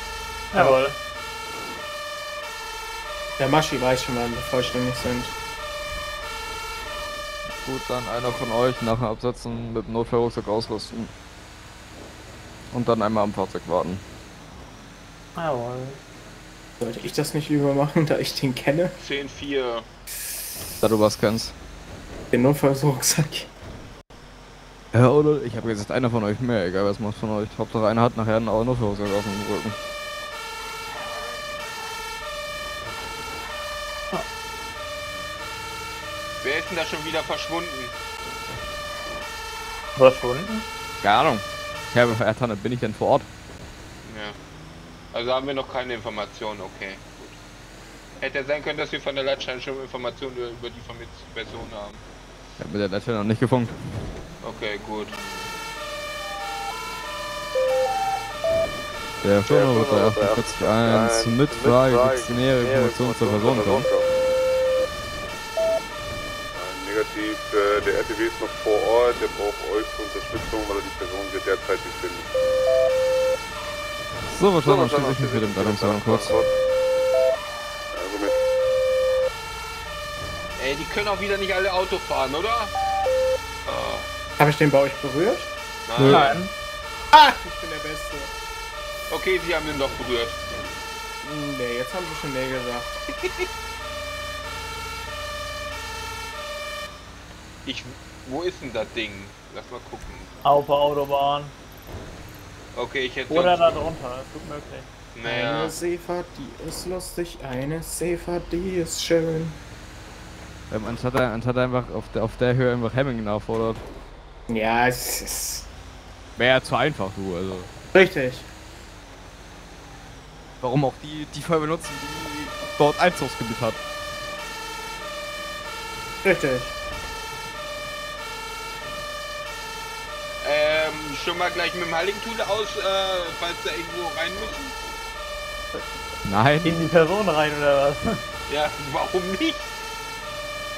Jawohl. Der Maschi weiß schon, wann wir vollständig sind. Gut, dann einer von euch nachher absetzen, mit dem Notfallrucksack ausrüsten. Und dann einmal am Fahrzeug warten. Jawohl. Sollte ich das nicht lieber machen, da ich den kenne? 10-4. Da du was kennst. Den Notfallrucksack. Ja, oder? Ich habe gesagt, einer von euch mehr, egal was macht von euch. Hauptsache einer hat nachher einen Notfallrucksack auf dem Rücken. Wer ist denn da schon wieder verschwunden? Verschwunden? Keine Ahnung. Ich habe verraten, bin ich denn vor Ort? Ja. Also haben wir noch keine Informationen, okay. Gut. Hätte ja sein können, dass wir von der Leitstelle schon Informationen über, über die vermisste Person haben. Ich habe mit der Leitstelle noch nicht gefunkt. Okay, gut. Der Firma wird bei 48.1 mit Frage gibt's nähere Informationen zur Person kommen. Negativ, äh, der RTW ist noch vor Ort, der braucht euch zur Unterstützung, weil er die Person hier derzeit nicht findet. So, was dann schließe ich mich mit dem Rettungswagen kurz. Also Ey, die können auch wieder nicht alle Auto fahren, oder? Oh, Habe ich den bei euch berührt? nein. Ah, ich bin der Beste. Okay, sie haben den doch berührt. Nee, jetzt haben sie schon nee gesagt. Ich, wo ist denn das Ding? Lass mal gucken. Auf der Autobahn. Okay, ich hätte Oder da drunter, ist gut möglich. Naja, Eine Seefahrt, die ist lustig. Eine Seefahrt, die ist schön. Ähm, anstatt, er- anstatt einfach auf der, auf der Höhe einfach Hemmingen auffordert. Ja, es ist Wäre ja zu einfach, du, also. richtig. Warum auch die, die Feuerwehr benutzen, die dort Einzugsgebiet hat. Richtig. ähm, schon mal gleich mit dem Heiligentool aus, äh, falls da irgendwo rein müssen? Nein. In die Person rein oder was? Ja, warum nicht?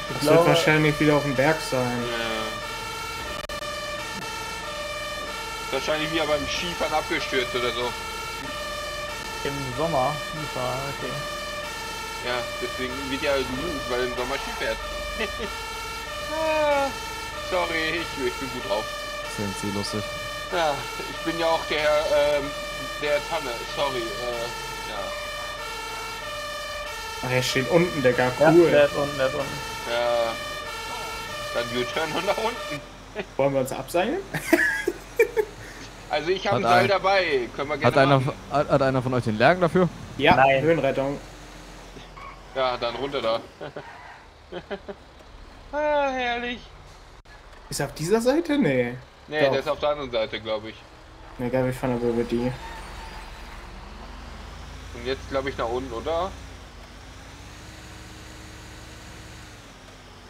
Das glaube- wird wahrscheinlich wieder auf dem Berg sein. Ja. Wahrscheinlich wieder beim Skifahren abgestürzt oder so. Im Sommer. Super, okay. Ja, deswegen wird ja gesucht, weil im Sommer Ski fährt. ah, sorry, ich, ich bin gut drauf. Sind sie lustig. Ja, ich bin ja auch der, ähm, der Tanne, sorry, äh, ja. Ach, er steht unten, der gar Ja, cool. der ist unten, der ist unten. Ja, dann U-Turn und nach unten. Wollen wir uns abseilen? Also ich habe ein Seil ein- dabei, können wir gerne Hat einer, hat, hat einer von euch den Lärm dafür? Ja, Nein. Höhenrettung. Ja, dann runter da. ah, herrlich. Ist er auf dieser Seite? Nee. Nee, Doch. der ist auf der anderen Seite, glaube ich. Nee, glaube ich, fahren aber über die. Und jetzt glaube ich nach unten, oder?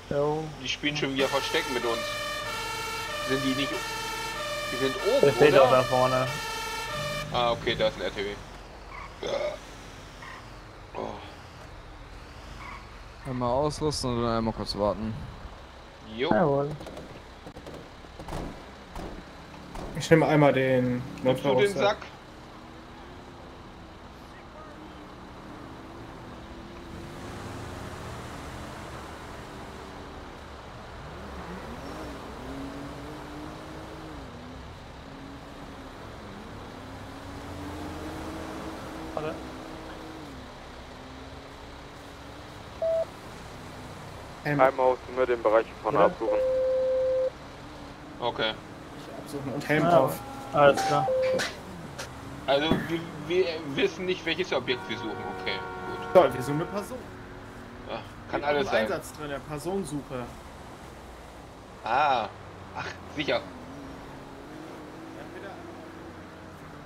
So. Die spielen schon wieder Verstecken mit uns. Sind die nicht... Die sind Der oben, steht auch oder? da vorne. Ah, okay, da ist ein RTW. Ja. Oh. Einmal ausrüsten und dann einmal kurz warten. Jo. Jawohl. Ich nehme einmal den Nimmst du den. Sack? Ähm, Einmal nur den Bereich von Oder? absuchen. Okay. absuchen und Helm Ja. auf. Alles klar. Also wir, wir wissen nicht, welches Objekt wir suchen. Okay, gut. So, wir suchen eine Person. Ja, kann Steht alles sein. Einsatz drin, der Personensuche. Ah. Ach, sicher. Ja, bitte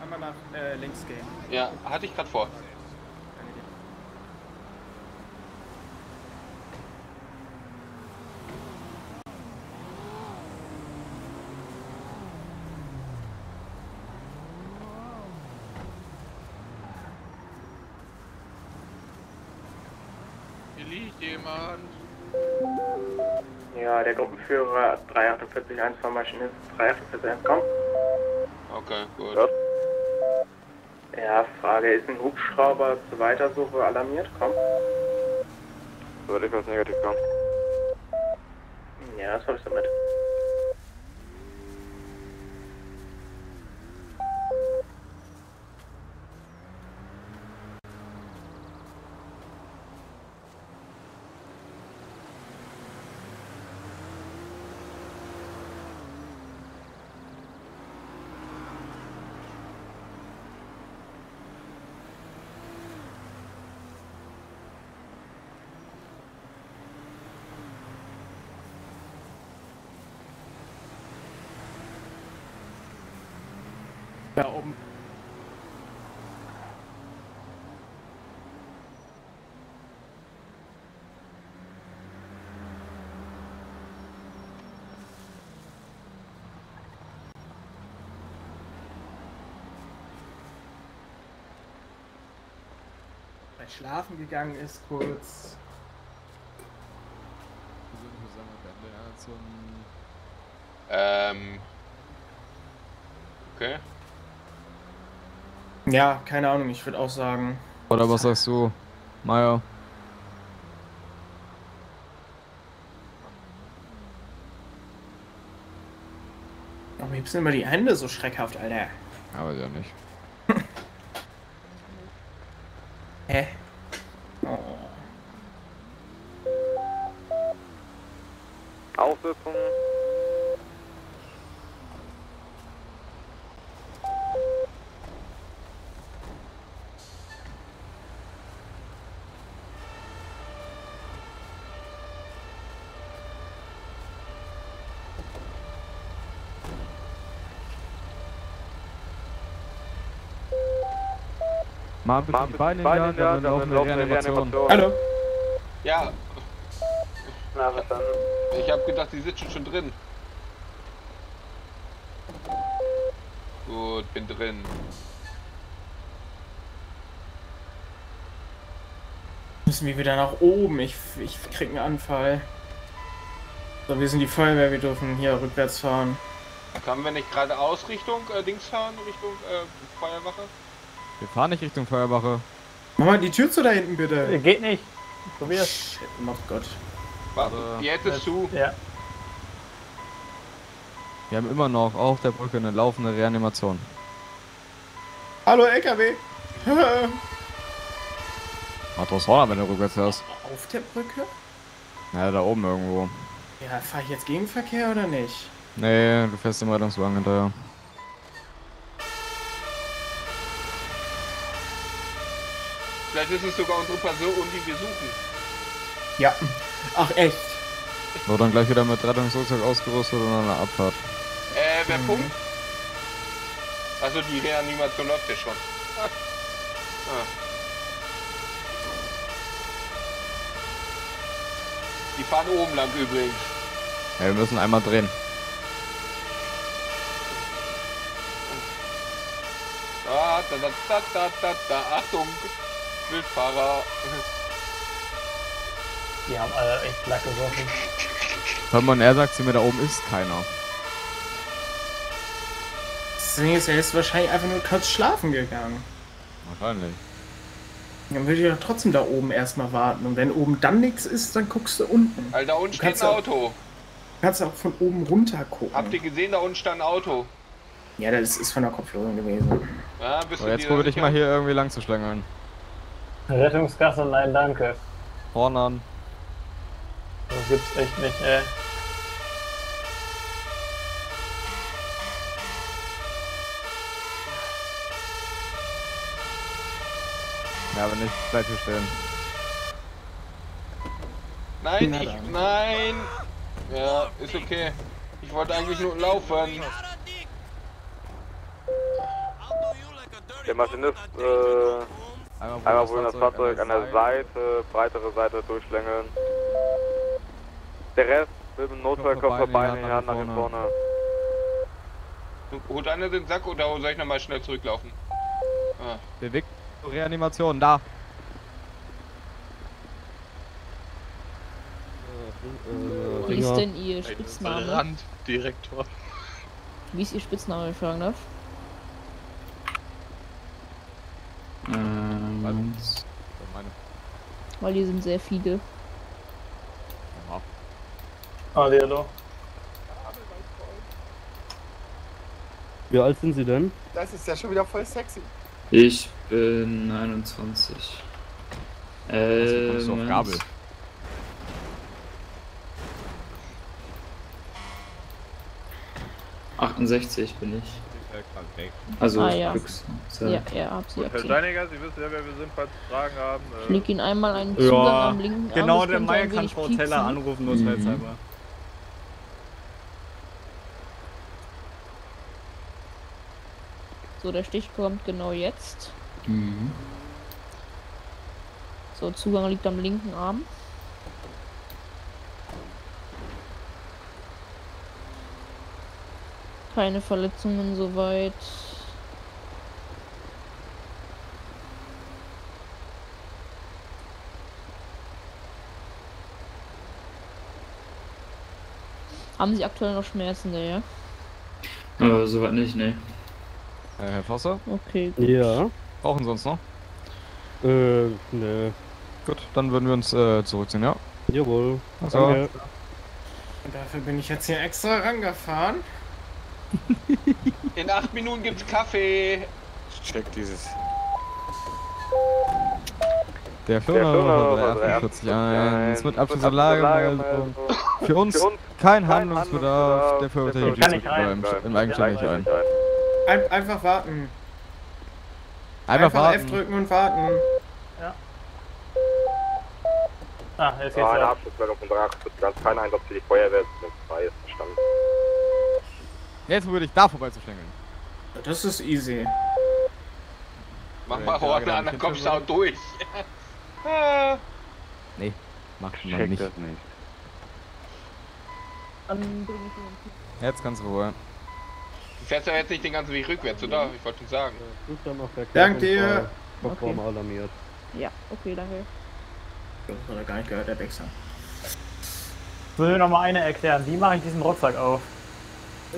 einmal nach äh, links gehen. Ja, hatte ich gerade vor. Danke dir. Hier liegt jemand. Gruppenführer 3481 von Maschinist 3441 kommt. Okay, gut. Ja. Ja, Frage, ist ein Hubschrauber zur Weitersuche alarmiert? Komm. Soweit ich was negativ kam. Ja, das habe ich damit. Da oben. Weil schlafen gegangen ist kurz. Ähm. Okay. Ja, keine Ahnung, ich würde auch sagen. Oder was sagst du, Meier? Warum hebst du immer die Hände so schreckhaft, Alter? Aber ja nicht. Mal bitte die Beine in die Hand, dann laufen wir Reanimation. Hallo. Ja, Na, was dann? ich habe gedacht, die sitzen schon drin. Gut, bin drin. Müssen wir wieder nach oben. Ich, ich krieg einen Anfall. So, wir sind die Feuerwehr, wir dürfen hier rückwärts fahren. Können wir nicht geradeaus Richtung äh, Dings fahren, Richtung äh, Feuerwache? Wir fahren nicht Richtung Feuerwache. Mach mal die Tür zu da hinten, bitte. Geht nicht. Probier's. Shit, oh Gott. Warte, jetzt ist zu. Ja. Wir haben immer noch auf der Brücke eine laufende Reanimation. Hallo, LKW. Mach draus vorne, wenn du rückwärts fährst. Auf der Brücke? Ja, da oben irgendwo. Ja, fahr ich jetzt Gegenverkehr oder nicht? Nee, du fährst dem Rettungswagen hinterher. Vielleicht ist es sogar unsere Person, die wir suchen. Ja. Ach, echt? So, dann gleich wieder mit Rettungsrucksack ausgerüstet und an der Abfahrt. Äh, wer Punkt? Also die Reanimation läuft ja schon. Ah. Ah. Die fahren oben lang übrigens. Ja, wir müssen einmal drehen. Ah, da, da, da, da, da, da. Achtung! Wildfahrer. Die haben alle echt Lack geworfen. Hört man, er sagt zu mir, da oben ist keiner. Das Ding ist, er ist wahrscheinlich einfach nur kurz schlafen gegangen. Wahrscheinlich. Dann würde ich doch trotzdem da oben erstmal warten. Und wenn oben dann nichts ist, dann guckst du unten. Alter, da unten Du steht kannst ein auch- Auto. Du kannst auch von oben runter gucken. Habt ihr gesehen, da unten stand ein Auto? Ja, das ist von der Kopfhörung gewesen. Ja, bist So, du jetzt dir probier da dich mal hier irgendwie lang zu schlängeln. Rettungsgasse, nein, danke. Vorne an. Das gibt's echt nicht, ey. Ja, aber nicht, bleib hier stehen. Nein, ich, nein. Ja, ist okay. Ich wollte eigentlich nur laufen. Der Maschinist, äh, einmal wohl das Fahrzeug an der Seite, breitere Seite durchschlängeln. Der Rest mit dem Notfallkoffer Beine in die Hand nach hinten vorne. Holt einer den Sack oder soll ich nochmal schnell zurücklaufen? Ah. Bewegt Reanimation, da. Wie ist denn Ihr Spitzname? Randdirektor. Wie ist Ihr Spitzname, wenn ich fragen darf? Ähm, Weil hier sind sehr viele. Hallo. Wie alt sind Sie denn? Das ist ja schon wieder voll sexy. Ich bin 29. Äh, du auf. Gabel? Äh, 68 bin ich. Also Ah, ja. Ja, ja, hab sie, Gut, hab Herr. Steiniger, Sie wissen ja, wer wir sind, falls Sie Fragen haben. Äh, Ich leg Ihnen einmal einen Zugang Ja, am linken genau, Arm. der Meier kann Frau pieksen. Teller anrufen, notfallshalber. So, der Stich kommt genau jetzt. Mhm. So, Zugang liegt am linken Arm. Keine Verletzungen soweit. Haben Sie aktuell noch Schmerzen, ja? Äh, soweit nicht, ne. Äh, Herr Fosser? Okay, gut. Ja. Brauchen Sie uns noch? Äh, ne. Gut, dann würden wir uns äh, zurückziehen, ja? Jawohl. Also, Danke. Und dafür bin ich jetzt hier extra rangefahren. In acht Minuten gibt's Kaffee. Check dieses. Der Firma 348 mit Lagemeldung. Für uns kein Handlungsbedarf, der ich rein. zurück im Eigenständig ein. Ein, einfach warten. Einfach F warten. drücken und warten. Ah, jetzt geht's Ja, eine ja. Abschlussmeldung von 348, ganz kein Einsatz für die Feuerwehr, sind frei ist verstanden. Jetzt würde ich da vorbeizuschlängeln. Das ist easy. Mach mal Horn genau, an, dann kommst du auch durch. Ah. Nee, Check man nicht. das nicht. Jetzt ganz Ruhe. Du fährst ja jetzt nicht den ganzen Weg rückwärts, oder? Ich wollte schon sagen. Ist dann noch der Dank dir. Verformer alarmiert. Ja, okay, danke. Das hat er gar nicht gehört, der Wechsel. Ich will mir noch mal eine erklären. Wie mache ich diesen Rucksack auf?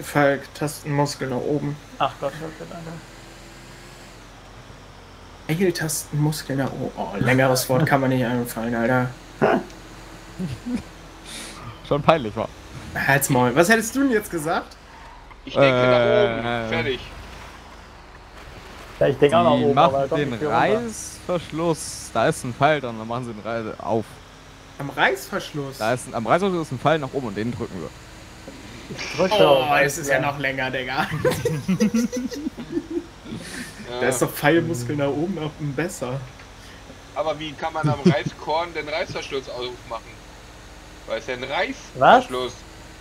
Falk, Tastenmuskel nach oben. Ach Gott, okay, danke. Eiltastenmuskel nach oben. Oh, längeres Wort kann man nicht einfallen, Alter. Schon peinlich war. Halt's Maul. Was hättest du denn jetzt gesagt? Ich denke Äh, nach oben. Fertig. Ja, ich denke auch nach Die oben, machen den. Reißverschluss. Da ist ein Pfeil dran, dann machen sie den Reiß auf. Am Reißverschluss? Da ist ein, am Reißverschluss ist ein Pfeil nach oben und den drücken wir. Oh, es ist ja noch länger, Digga. Da ist doch Pfeilmuskel nach oben auch besser. Aber wie kann man am Reiskorn den Reißverschluss aufmachen? Weil es ja ein Reißverschluss.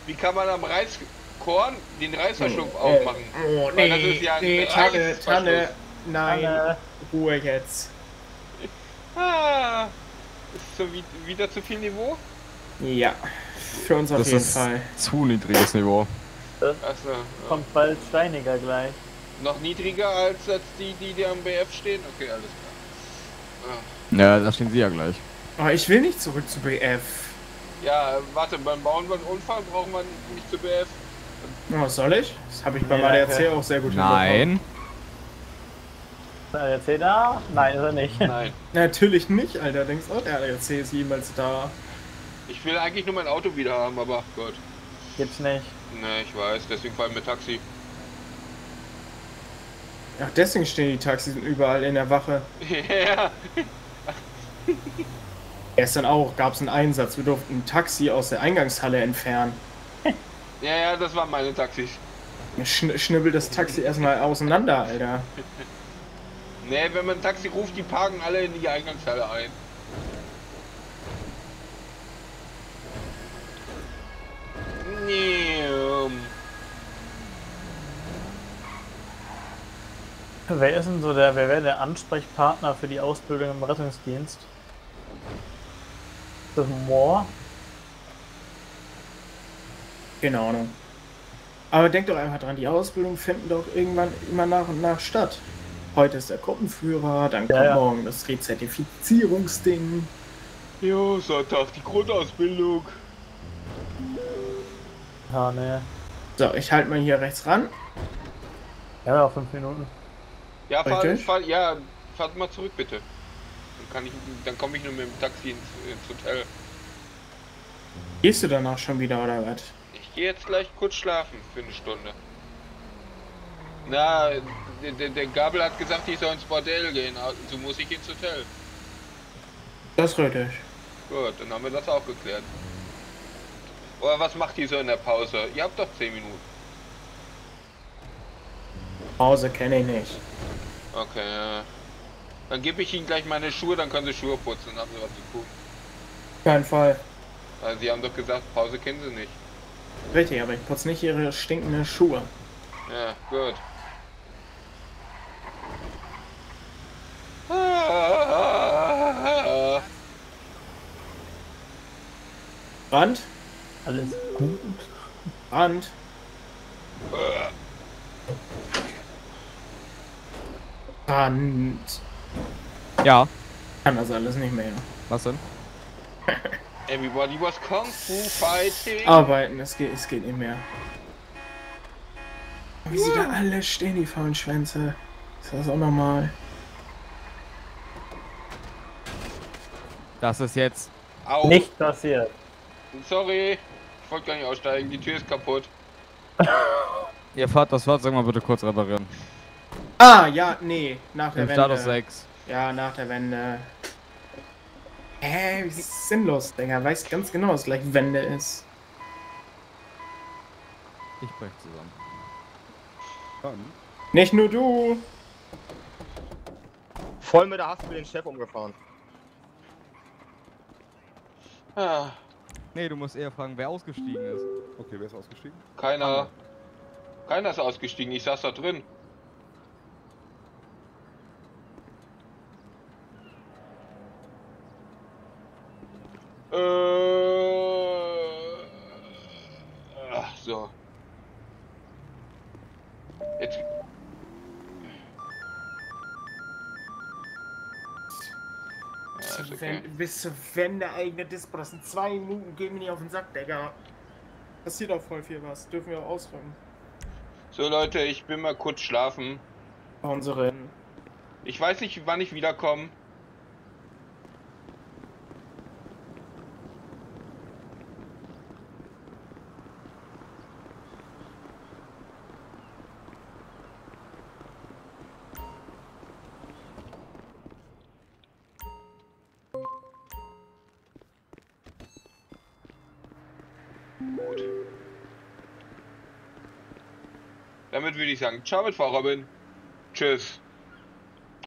Wie kann man am Reiskorn den Reißverschluss aufmachen? Oh, Weil das nee, ist ja ein nee, Tanne. Tanne, nein, Tanne. Ruhe jetzt. Ah, ist so wie, wieder zu viel Niveau? Ja, für uns auf Das jeden ist Fall. zu niedriges Niveau. Das Achso, ja. kommt bald steiniger gleich. Noch niedriger als, als die, die, die am BF stehen? Okay, alles klar. Ja, da stehen sie ja gleich. Oh, ich will nicht zurück zu BF. Ja, äh, warte, beim Bauen von Unfall brauchen wir nicht zu BF. Oh, Was soll ich? Das habe ich beim Nee, ADAC danke. auch sehr gut Nein. Na, erzähl da? Nein, ist er nicht. Nein. Natürlich nicht, Alter. Denkst du, der ADAC ist jemals da? Ich will eigentlich nur mein Auto wieder haben, aber Gott. Gibt's nicht. Ne, ich weiß, deswegen fahren wir Taxi. Ach, deswegen stehen die Taxis überall in der Wache. Ja. Gestern auch gab es einen Einsatz. Wir durften ein Taxi aus der Eingangshalle entfernen. Ja, ja, das waren meine Taxis. Schn schnibbelt das Taxi erstmal auseinander, Alter. Ne, wenn man ein Taxi ruft, die parken alle in die Eingangshalle ein. Nee, ähm, Wer ist denn so der, wer wäre der Ansprechpartner für die Ausbildung im Rettungsdienst? Ist das Moore? Keine Ahnung. Aber denk doch einfach dran, die Ausbildung finden doch irgendwann immer nach und nach statt. Heute ist der Gruppenführer, dann Ja, kommt ja. morgen das Rezertifizierungsding. Jo, Sonntag die Grundausbildung. Ja, ne. So, ich halte mal hier rechts ran. Ja, auch fünf Minuten. Ja, fahr, fahr, ja, fahrt mal zurück bitte. Dann kann ich, dann komme ich nur mit dem Taxi ins, ins Hotel. Gehst du danach schon wieder oder was? Ich gehe jetzt gleich kurz schlafen für eine Stunde. Na, der, der, der Gabel hat gesagt, ich soll ins Bordell gehen, also muss ich ins Hotel. Das röte ich. Gut, dann haben wir das auch geklärt. Oder was macht ihr so in der Pause? Ihr habt doch 10 Minuten. Pause kenne ich nicht. Okay. Dann gebe ich ihnen gleich meine Schuhe, dann können sie Schuhe putzen, dann haben sie was zu tun. Kein Fall. Weil sie haben doch gesagt, Pause kennen sie nicht. Richtig, aber ich putze nicht ihre stinkenden Schuhe. Ja, gut. Rand? Alles gut. Rand? Rand. Ja. Kann das alles nicht mehr. Was denn? Everybody was Kung Fu fighting. Arbeiten, es geht, es geht nicht mehr. Wie sie da alle stehen, die faulen Schwänze. Ist das auch normal? Das ist jetzt. Au. Nicht passiert. Sorry, ich wollte gar nicht aussteigen, die Tür ist kaputt. Ihr fahrt das Fahrzeug mal bitte kurz reparieren. Ah, ja, nee, nach der Im Wende. Status 6. Ja, nach der Wende. Hä, wie ist das sinnlos, Digga? Weiß ganz genau, was gleich Wende ist. Ich brech zusammen. Dann. Nicht nur du. Voll mit der Hast du den Chef umgefahren. Ah, Nee, du musst eher fragen, wer ausgestiegen ist. Okay, wer ist ausgestiegen? keiner. Keiner ist ausgestiegen, ich saß da drin. Äh. Ach so. Jetzt. Ja, ist okay. Wenn, bis zur Wende eigene Dispo. Das sind zwei Minuten, gehen mir nicht auf den Sack, Digga. Passiert auch voll viel was. Dürfen wir auch ausräumen. So Leute, ich bin mal kurz schlafen. Unsere. Ich weiß nicht, wann ich wiederkomme. Ich sagen, ciao mit Frau Robin. Tschüss.